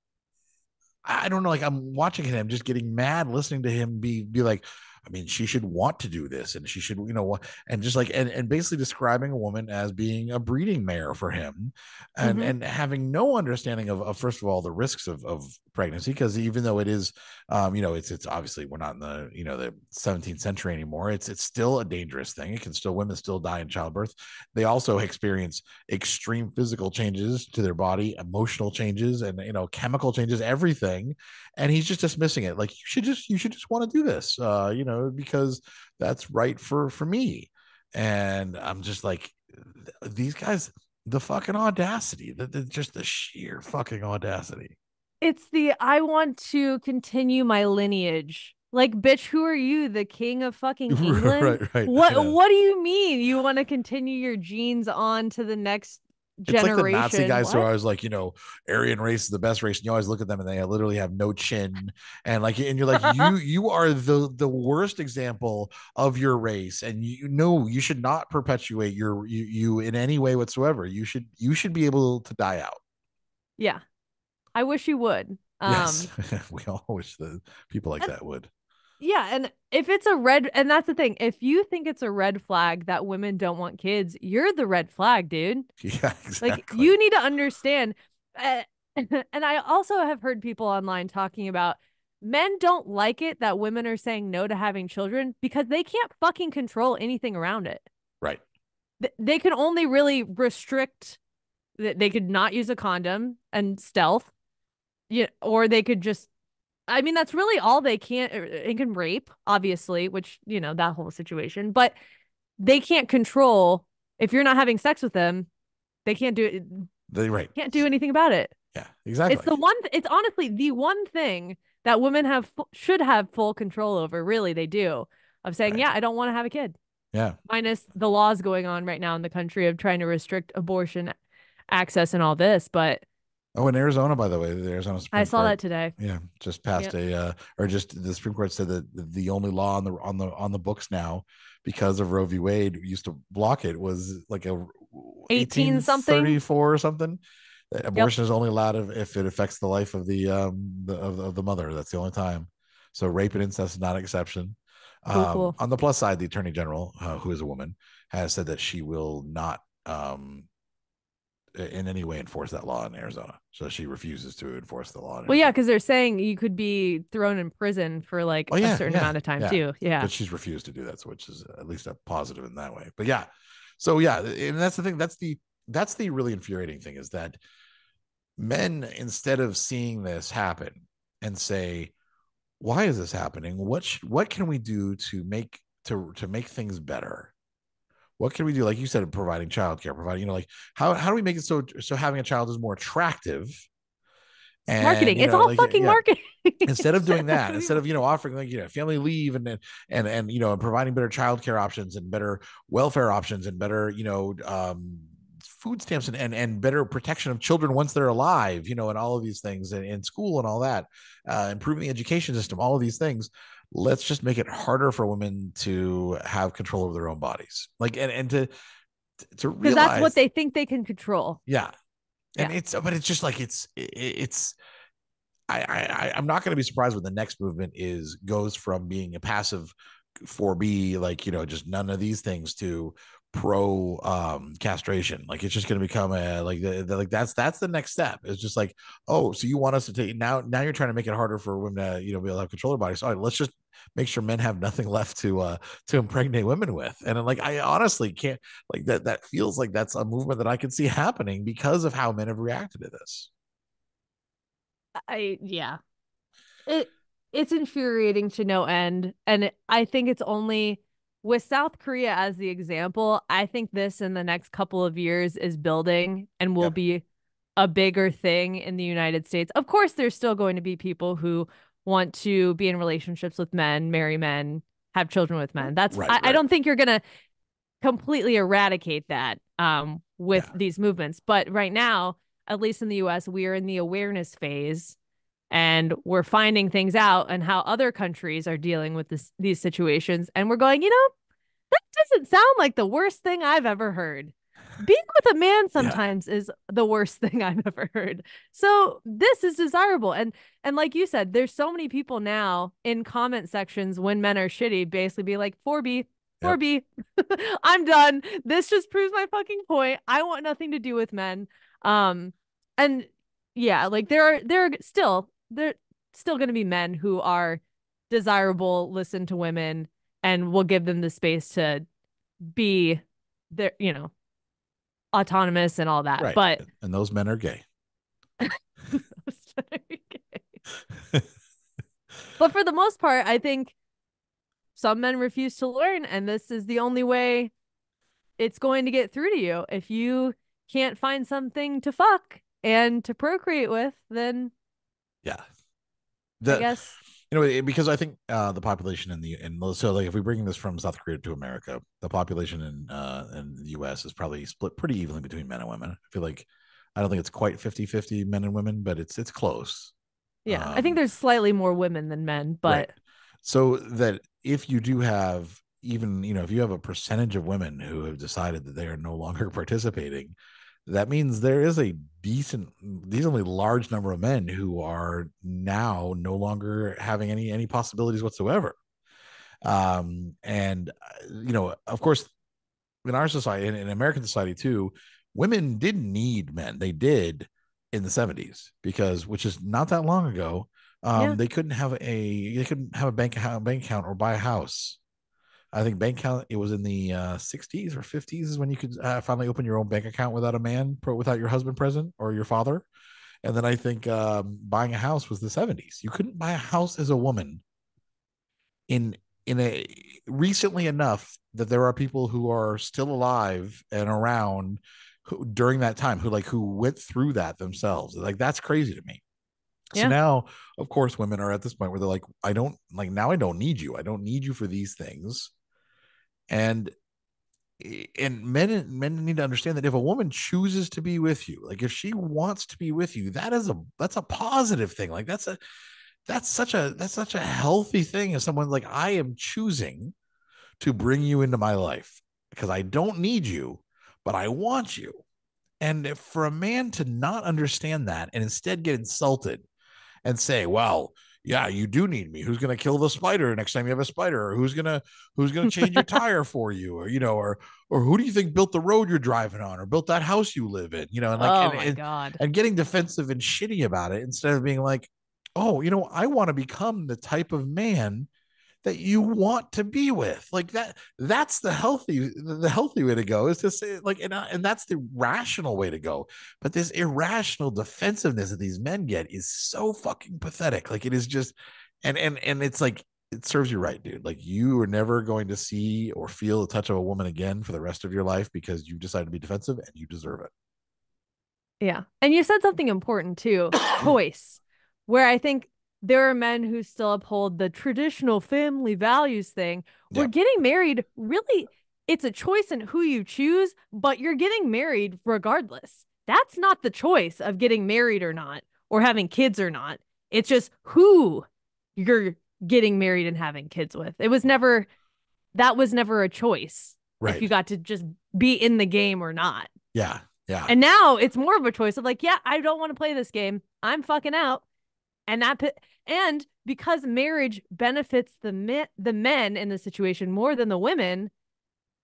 I I don't know, like I'm watching him just getting mad listening to him be be like, I mean, she should want to do this, and she should, you know, and just like and and basically describing a woman as being a breeding mare for him, and Mhm. and having no understanding of, of first of all the risks of of pregnancy because even though it is, um, you know, it's it's obviously we're not in the you know the 17th century anymore. It's it's still a dangerous thing. It can still women still die in childbirth. They also experience extreme physical changes to their body, emotional changes, and you know chemical changes, everything. And he's just dismissing it. Like you should just you should just want to do this, uh, you know, because that's right for for me. And I'm just like, these guys, the fucking audacity, the, the just the sheer fucking audacity. It's the I want to continue my lineage. Like, bitch, who are you? The king of fucking *laughs* England? right, right. What yeah. what do you mean? You want to continue your genes on to the next It's like the Nazi guys who are always like, you know, Aryan race is the best race, and you always look at them and they literally have no chin, and like, and you're like, *laughs* you you are the the worst example of your race, and you know you should not perpetuate your you you in any way whatsoever. You should you should be able to die out. Yeah. I wish you would. Um yes, *laughs* we all wish that people like that would. Yeah, and if it's a red and that's the thing, if you think it's a red flag that women don't want kids, you're the red flag, dude. *laughs* Yeah, exactly. Like you need to understand. uh, *laughs* and I also have heard people online talking about men don't like it that women are saying no to having children because they can't fucking control anything around it. right. They can only really restrict that they could not use a condom and stealth. Yeah, or they could just I mean that's really all they can't er, er, it can rape obviously, which you know that whole situation, but they can't control if you're not having sex with them, they can't do it They right. can't do anything about it. Yeah, exactly. It's the one. It's honestly the one thing that women have should have full control over. Really, they do. Of saying, Right. yeah, I don't want to have a kid. yeah. Minus the laws going on right now in the country of trying to restrict abortion access and all this. But Oh, in Arizona, by the way, the Arizona Supreme I saw Court that today. Yeah, just passed a uh, or just the Supreme Court said that the only law on the on the on the books now because of Roe v. Wade used to block it was like a 18 something? 34 or something. That Abortion is only allowed if, if it affects the life of the um the, of, of the mother. That's the only time. So rape and incest is not an exception. Cool, Um, cool. On the plus side, the Attorney General, uh, who is a woman, has said that she will not um in any way enforce that law in Arizona. So she refuses to enforce the law. Well, yeah, because they're saying you could be thrown in prison for like Oh, yeah, a certain yeah, amount of time yeah. too. Yeah. but she's refused to do that, so which is at least a positive in that way. But yeah, so yeah, and that's the thing. That's the that's the really infuriating thing is that men instead of seeing this happen and say, "Why is this happening? What sh- what can we do to make to to make things better?" What can we do? Like you said, providing childcare, providing you know, like how how do we make it so so having a child is more attractive? And, marketing. you It's all like, fucking yeah marketing. instead of doing that *laughs* instead of you know offering like you know family leave and and and you know and providing better childcare options and better welfare options and better you know um food stamps and, and and better protection of children once they're alive you know and all of these things and in school and all that uh improving the education system all of these things let's just make it harder for women to have control over their own bodies like and and to to realize that's what they think they can control. yeah. And Yeah. it's but it's just like it's it's I I I'm not going to be surprised when the next movement is goes from being a passive 4B like you know just none of these things to pro um castration like it's just going to become a like the, the- like that's that's the next step it's just like oh so you want us to take now now you're trying to make it harder for women to you know be able to have control of their bodies all right let's just make sure men have nothing left to uh to impregnate women with and I'm like i honestly can't like that that feels like that's a movement that i can see happening because of how men have reacted to this I yeah. It it's infuriating to no end and I think it's only with South Korea as the example, I think this in the next couple of years is building and will Yep. be a bigger thing in the United States. Of course, there's still going to be people who want to be in relationships with men, marry men, have children with men. That's Right, I, I don't think you're gonna completely eradicate that um with Yeah. these movements. But right now, at least in the US, we are in the awareness phase and we're finding things out and how other countries are dealing with this these situations and we're going you know that doesn't sound like the worst thing i've ever heard being with a man sometimes is the worst *laughs* thing i've ever heard. So this is desirable and and like you said there's so many people now in comment sections when men are shitty basically be like 4b 4b *laughs* i'm done. This just proves my fucking point. I want nothing to do with men. Um and yeah like there are there are still there still going to be men who are desirable listen to women and will give them the space to be there, you know autonomous and all that right. but and those men are gay. *laughs* But for the most part i think some men refuse to learn and this is the only way it's going to get through to you. If you can't find something to fuck and to procreate with then yeah. I the, guess you know because i think uh the population in the in so like if we bring this from south korea to america the population in uh in the us is probably split pretty evenly between men and women i feel like i don't think it's quite 50 50 men and women but it's it's close yeah i think Um, there's slightly more women than men but Right. so that if you do have even you know if you have a percentage of women who have decided that they are no longer *laughs* participating that means there is a decent decently large number of men who are now no longer having any any possibilities whatsoever. Um and you know of course in our society and in american society too women didn't need men. They did in the 70s because which is not that long ago um Yeah. they couldn't have a they couldn't have a bank account bank account or buy a house i think bank account it was in the uh 60s or 50s is when you could uh, finally open your own bank account without a man without your husband present or your father. And then i think um buying a house was the 70s you couldn't buy a house as a woman in in a recently enough that there are people who are still alive and around who, during that time who like who went through that themselves. Like that's crazy to me. So Yeah. now of course women are at this point where they're like i don't like now i don't need you. I don't need you for these things and and men men need to understand that if a woman chooses to be with you like if she wants to be with you that is a that's a positive thing. Like that's a that's such a that's such a healthy thing if someone's like i am choosing to bring you into my life because i don't need you but i want you. And if for a man to not understand that and instead get insulted and say well yeah you do need me. Who's going to kill the spider next time you have a spider? Or who's going to who's going to change your tire for you? Or you know or or who do you think built the road you're driving on? Or built that house you live in? You know and like oh and- my and- god. and getting defensive and shitty about it instead of being like, oh, you know, I want to become the type of man that you want to be with. Like that, that's the healthy, the healthy way to go is to say like, and, I- and that's the rational way to go. But this irrational defensiveness that these men get is so fucking pathetic. Like it is just, and, and, and it's like, it serves you right, dude. Like you are never going to see or feel the touch of a woman again for the rest of your life because you decided to be defensive and you deserve it. Yeah. And you said something important too *coughs* choice, where I think there are men who still uphold the traditional family values thing. We're getting married really, it's a choice in who you choose, but you're getting married regardless. That's not the choice of getting married or not, or having kids or not. It's just who you're getting married and having kids with. It was never, that was never a choice Right. if you got to just be in the game or not. yeah. Yeah. And now it's more of a choice of like, yeah, I don't want to play this game. I'm fucking out. And that and because marriage benefits the men the men in the situation more than the women,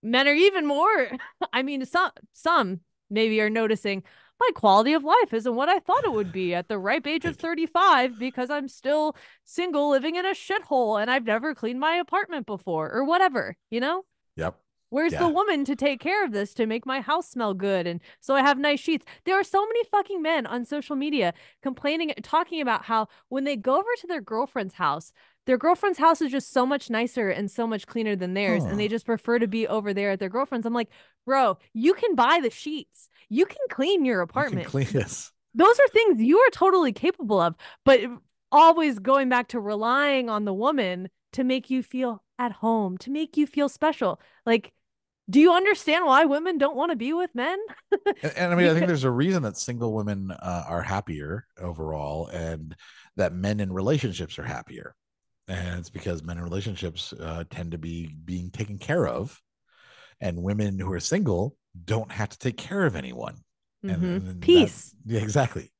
men are even more *laughs* I mean some some maybe are noticing, my quality of life isn't what I thought it would be at the ripe age of 35 because I'm still single living in a shithole and I've never cleaned my apartment before or whatever, you know? Yep. Where's Yeah. the woman to take care of this to make my house smell good and so I have nice sheets? There are so many fucking men on social media complaining, talking about how when they go over to their girlfriend's house, their girlfriend's house is just so much nicer and so much cleaner than theirs, and they just prefer to be over there at their girlfriend's. I'm like, bro, you can buy the sheets, you can clean your You apartment. clean this. Those are things you are totally capable of, but always going back to relying on the woman to make you feel at home, to make you feel special. Like, do you understand why women don't want to be with men? And, and I mean, I think *laughs* there's a reason that single women uh, are happier overall, and that men in relationships are happier. And it's because men in relationships uh, tend to be being taken care of, and women who are single don't have to take care of anyone. And- Mhm. and that- Peace. yeah, exactly.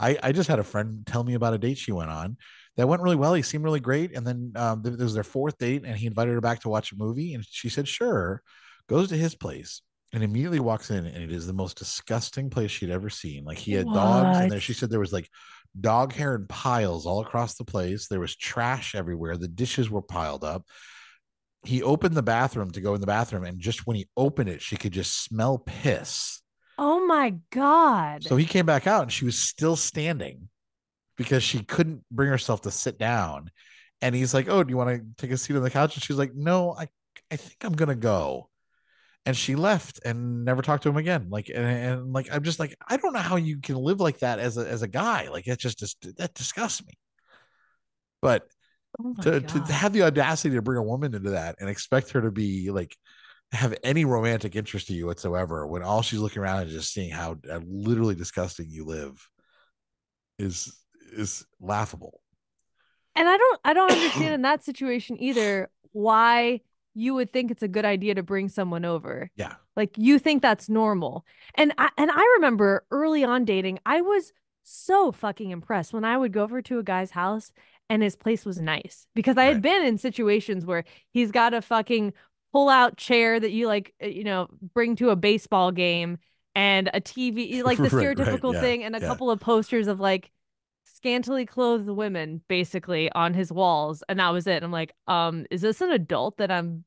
I, I just had a friend tell me about a date she went on that went really well. He seemed really great. And then um, th- this was their fourth date, and he invited her back to watch a movie. And she said, sure, goes to his place and immediately walks in. And it is the most disgusting place she'd ever seen. Like he had dogs and there. She said there was like dog hair and piles all across the place. There was trash everywhere. The dishes were piled up. He opened the bathroom to go in the bathroom. And just when he opened it, she could just smell piss. Oh my God. So he came back out and she was still standing because she couldn't bring herself to sit down. And he's like, Oh, do you want to take a seat on the couch? And she's like, No, I, I think I'm gonna go. And she left and never talked to him again. Like, and, and like, I'm just like, I don't know how you can live like that as a as a guy. Like, that just, just that disgusts me. But oh to, to have the audacity to bring a woman into that and expect her to be like have any romantic interest to you whatsoever when all she's looking around is just seeing how literally disgusting you live is is laughable and I don't I don't understand *coughs* in that situation either why you would think it's a good idea to bring someone over. yeah Like you think that's normal. And I and I remember early on dating, I was so fucking impressed when I would go over to a guy's house and his place was nice because I had Right. been in situations where he's got a fucking pull out chair that you like, uh, you know, bring to a baseball game and a TV, like the *laughs* Right, right, stereotypical yeah, thing, and a yeah. couple of posters of like scantily clothed women basically on his walls. And that was it. I'm like, um, is this an adult that I'm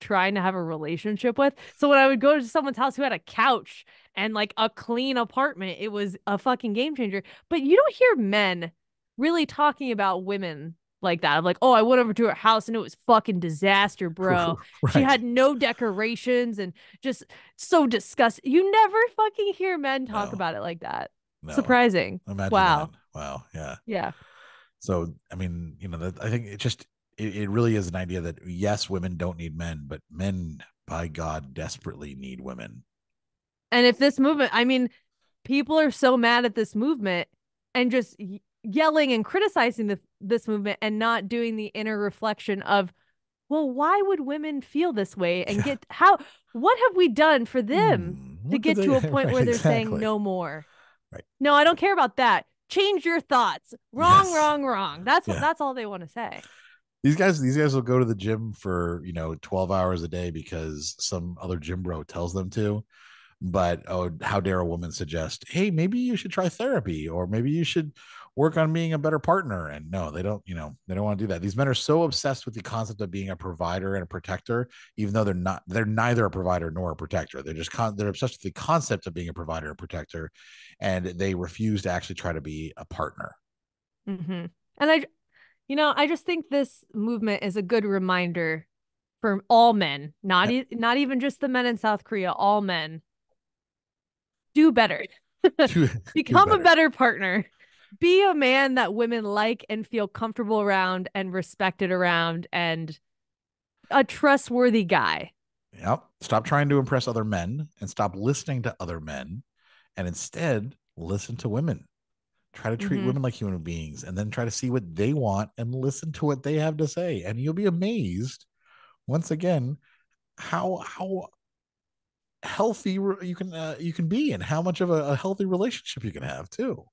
trying to have a relationship with? So when I would go to someone's house who had a couch and like a clean apartment, it was a fucking game changer. But you don't hear men really talking about women like that. Of like, oh, I went over to her house and it was fucking disaster, *laughs* bro. She had no decorations and just so disgusting. You never fucking hear men talk No. about it like that. No. Surprising. imagine Wow. that. Wow yeah Yeah. so i mean you know that i think it just it, it really is an idea that yes women don't need men but men by god desperately need women And if this movement, I mean, people are so mad at this movement and just yelling and criticizing the, this movement and not doing the inner reflection of, well, why would women feel this way and Yeah. get how, what have we done for them Hmm, to get they- to a *laughs* point right, where they're saying no more? Right. No, I don't care about that. Change your thoughts. Wrong, Yes. wrong, wrong. That's what Yeah. that's all they want to say. these guys these guys will go to the gym for you know 12 hours a day because some other gym bro tells them to but oh how dare a woman suggest hey maybe you should try therapy or maybe you should work on being a better partner and no they don't you know they don't want to do that these men are so obsessed with the concept of being a provider and a protector even though they're not they're neither a provider nor a protector they're just con- they're obsessed with the concept of being a provider and protector and they refuse to actually try to be a partner hmm And I, you know, I just think this movement is a good reminder for all men, not e- not even just the men in South Korea, all men. Do better. *laughs* Do- *laughs* do Become a better. better partner. Be a man that women like and feel comfortable around and respected around and a trustworthy guy. Yep. Stop trying to impress other men and stop listening to other men and instead listen to women. Try to treat Mhm. women like human beings and then try to see what they want and listen to what they have to say. And you'll be amazed once again how how healthy you can uh, you can be and how much of a, a healthy relationship you can have too.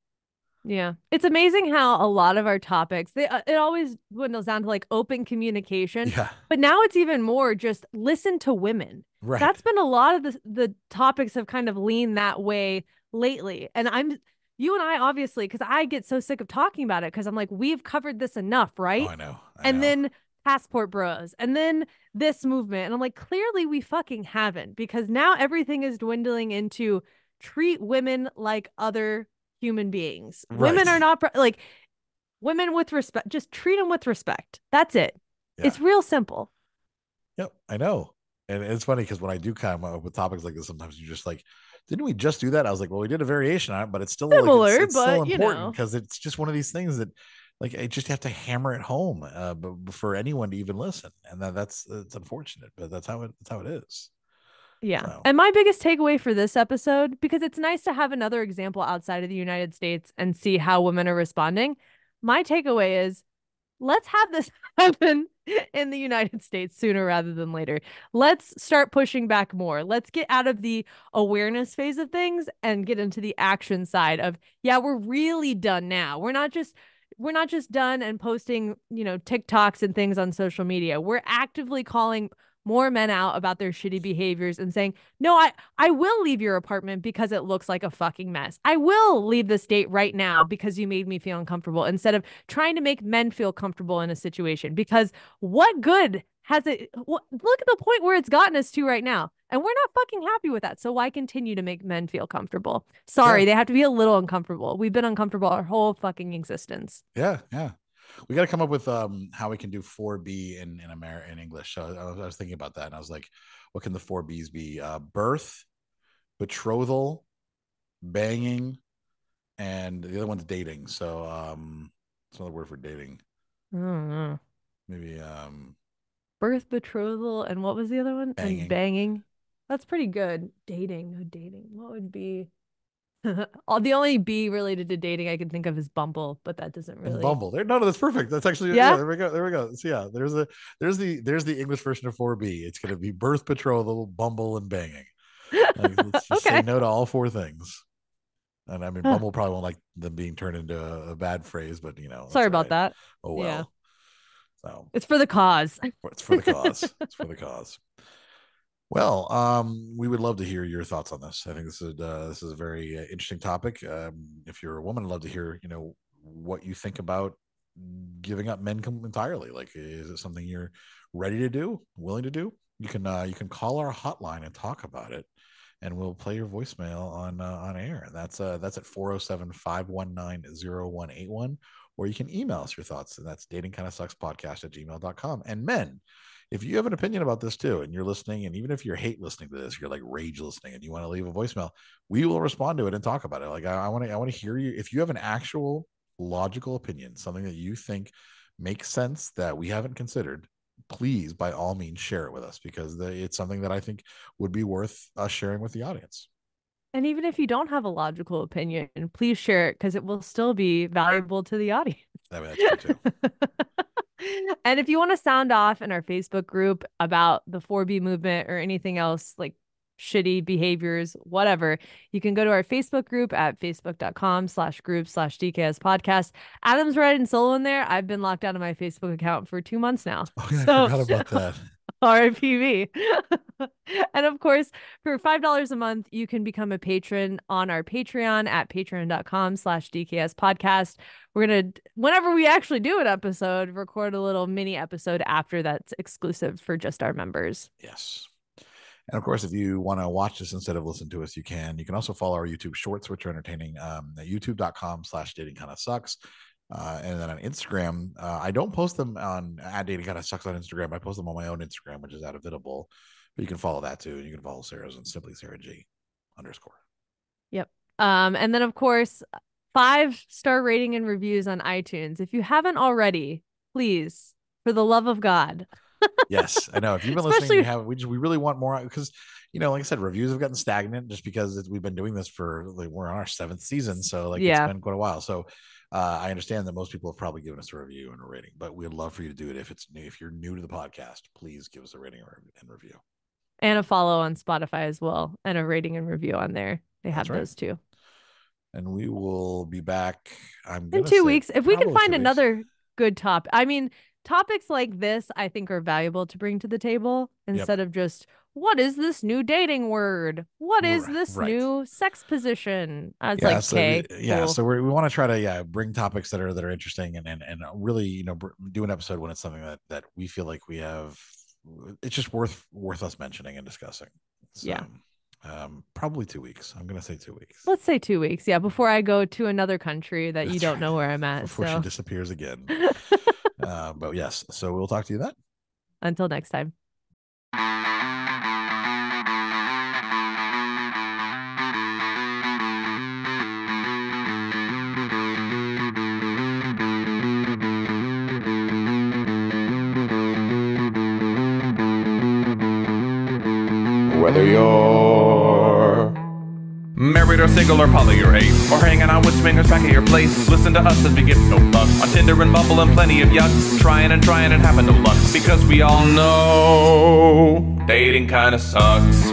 Yeah. It's amazing how a lot of our topics, they uh, it always dwindles down to like open communication, Yeah. but now it's even more just listen to women. Right. That's been a lot of the the topics have kind of leaned that way. lately, and I'm you and I obviously because I get so sick of talking about it because I'm like, we've covered this enough, right? Oh, I know. I and know. then passport bros and then this movement and i'm like clearly we fucking haven't because now everything is dwindling into treat women like other human beings women are not like women with respect just treat them with respect that's it Yeah. it's real simple Yep, I know. And it's funny because when I do come up with topics like this, sometimes you're just like, didn't we just do that? I was like, well, we did a variation on it, but it's still like, Similar, it's, it's still but, you important know. because it's just one of these things that like I just have to hammer it home uh, for anyone to even listen. And that, that's it's unfortunate, but that's how it that's how it is. Yeah. So- And my biggest takeaway for this episode, because it's nice to have another example outside of the United States and see how women are responding. My takeaway is let's have this *laughs* happen in the United States sooner rather than later. Let's start pushing back more. Let's get out of the awareness phase of things and get into the action side of, yeah, we're really done now. We're not just we're not just done and posting, you know, TikToks and things on social media. We're actively calling more men out about their shitty behaviors and saying, "No, I I will leave your apartment because it looks like a fucking mess. I will leave the state right now because you made me feel uncomfortable." Instead of trying to make men feel comfortable in a situation because what good has it what, look at the point where it's gotten us to right now. And we're not fucking happy with that. So why continue to make men feel comfortable? Sorry, they have to be a little uncomfortable. We've been uncomfortable our whole fucking existence. Yeah, yeah. We got to come up with um how we can do 4B in in American in English. So I was, I was thinking about that and I was like, what can the 4Bs be? Uh birth, betrothal, banging, and the other one's dating. So um it's another word for dating. Don't. Maybe um birth betrothal and what was the other one Banging. and banging that's pretty good dating no dating what would be *laughs* all the only b related to dating i can think of is bumble but that doesn't and really Bumble. There, no, no, that's perfect. That's actually yeah. Yeah? There we go. There we go. So yeah, there's a there's the there's the English version of 4B. It's gonna be birth, betrothal, Bumble, and banging. Like, *laughs* let's just say no to all four things. And I mean, Huh. Bumble probably won't like them being turned into a, a bad phrase, but you know, sorry all about right. that Oh well. Yeah. So it's for the cause it's for the cause. *laughs* it's for the cause. Well, um, we would love to hear your thoughts on this. I think this is uh, this is a very uh, interesting topic. Um, if you're a woman, I'd love to hear you know what you think about giving up men entirely. Like, is it something you're ready to do, willing to do? You can uh, you can call our hotline and talk about it, and we'll play your voicemail on uh, on air. And that's uh, that's at 407-519-0181. Or you can email us your thoughts, and that's dating kind of sucks podcast at gmail.com. And men, if you have an opinion about this too, and you're listening, and even if you're hate listening to this, you're like rage listening, and you want to leave a voicemail, we will respond to it and talk about it. Like I want to, I want to hear you. If you have an actual logical opinion, something that you think makes sense that we haven't considered, please, by all means, share it with us because the, it's something that I think would be worth us sharing with the audience. and even if you don't have a logical opinion please share it because it will still be valuable to the audience I mean, that's true too. *laughs* and if you want to sound off in our Facebook group about the 4B movement or anything else like shitty behaviors, whatever, you can go to our Facebook group at facebook.com slash group slash DKS podcast. Adam's writing solo in there. I've been locked out of my Facebook account for two months now. Oh yeah, So- I forgot about that. *laughs* RIPV. *laughs* and of course, for $5 a month, you can become a patron on our Patreon at patreon.com slash DKS podcast. We're going to, whenever we actually do an episode, record a little mini episode after that's exclusive for just our members. Yes. And of course, if you want to watch this instead of listen to us, you can. You can also follow our YouTube shorts, which are entertaining um, at youtube.com slash dating kind of sucks. Uh, and then on Instagram, uh, I don't post them on at Dating kind of sucks on Instagram. I post them on my own Instagram, which is at Avitable. But you can follow that too. And you can follow Sarah's on simply Sarah G underscore. Um, and then, of course, five star rating and reviews on iTunes. If you haven't already, please, for the love of God, yes, I know. If you've *laughs* been listening, Especially- we have we just we really want more because you know, like I said, reviews have gotten stagnant just because we've been doing this for like we're on our seventh season, so like Yeah. it's been quite a while. So uh, I understand that most people have probably given us a review and a rating, but we'd love for you to do it if it's new. If you're new to the podcast, please give us a rating and review. and a follow on Spotify as well, and a rating and review on there. They have right. those too. And we will be back. I'm in two weeks if we can find two weeks. another good topic i mean topics like this i think are valuable to bring to the table instead of just what is this new dating word? What is this right. new sex position? Uh, It's yeah, like, so we- okay, yeah, cool. so we're, we want to try to yeah bring topics that are that are interesting and and, and really you know br- do an episode when it's something that that we feel like we have it's just worth worth us mentioning and discussing. So, Yeah. um, probably two weeks. I'm gonna say two weeks Let's say two weeks. Yeah, before I go to another country that you don't know where I'm at. before she disappears again. *laughs* uh, but yes, so we'll talk to you then. until next time. Or single or poly or eight, or hanging out with swingers back at your place, listen to us as we give no fuck on Tinder and Bumble and plenty of yucks, trying and trying and having no luck because we all know dating kinda sucks.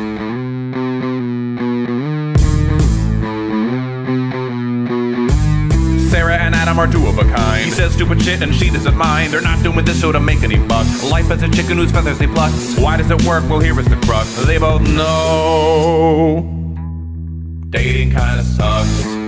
Sarah and Adam are two of a kind. He says stupid shit and she doesn't mind. They're not doing this show to make any buck. Life as a chicken whose feathers they pluck. Why does it work? Well, here is the crux. They both know. Dating kinda sucks.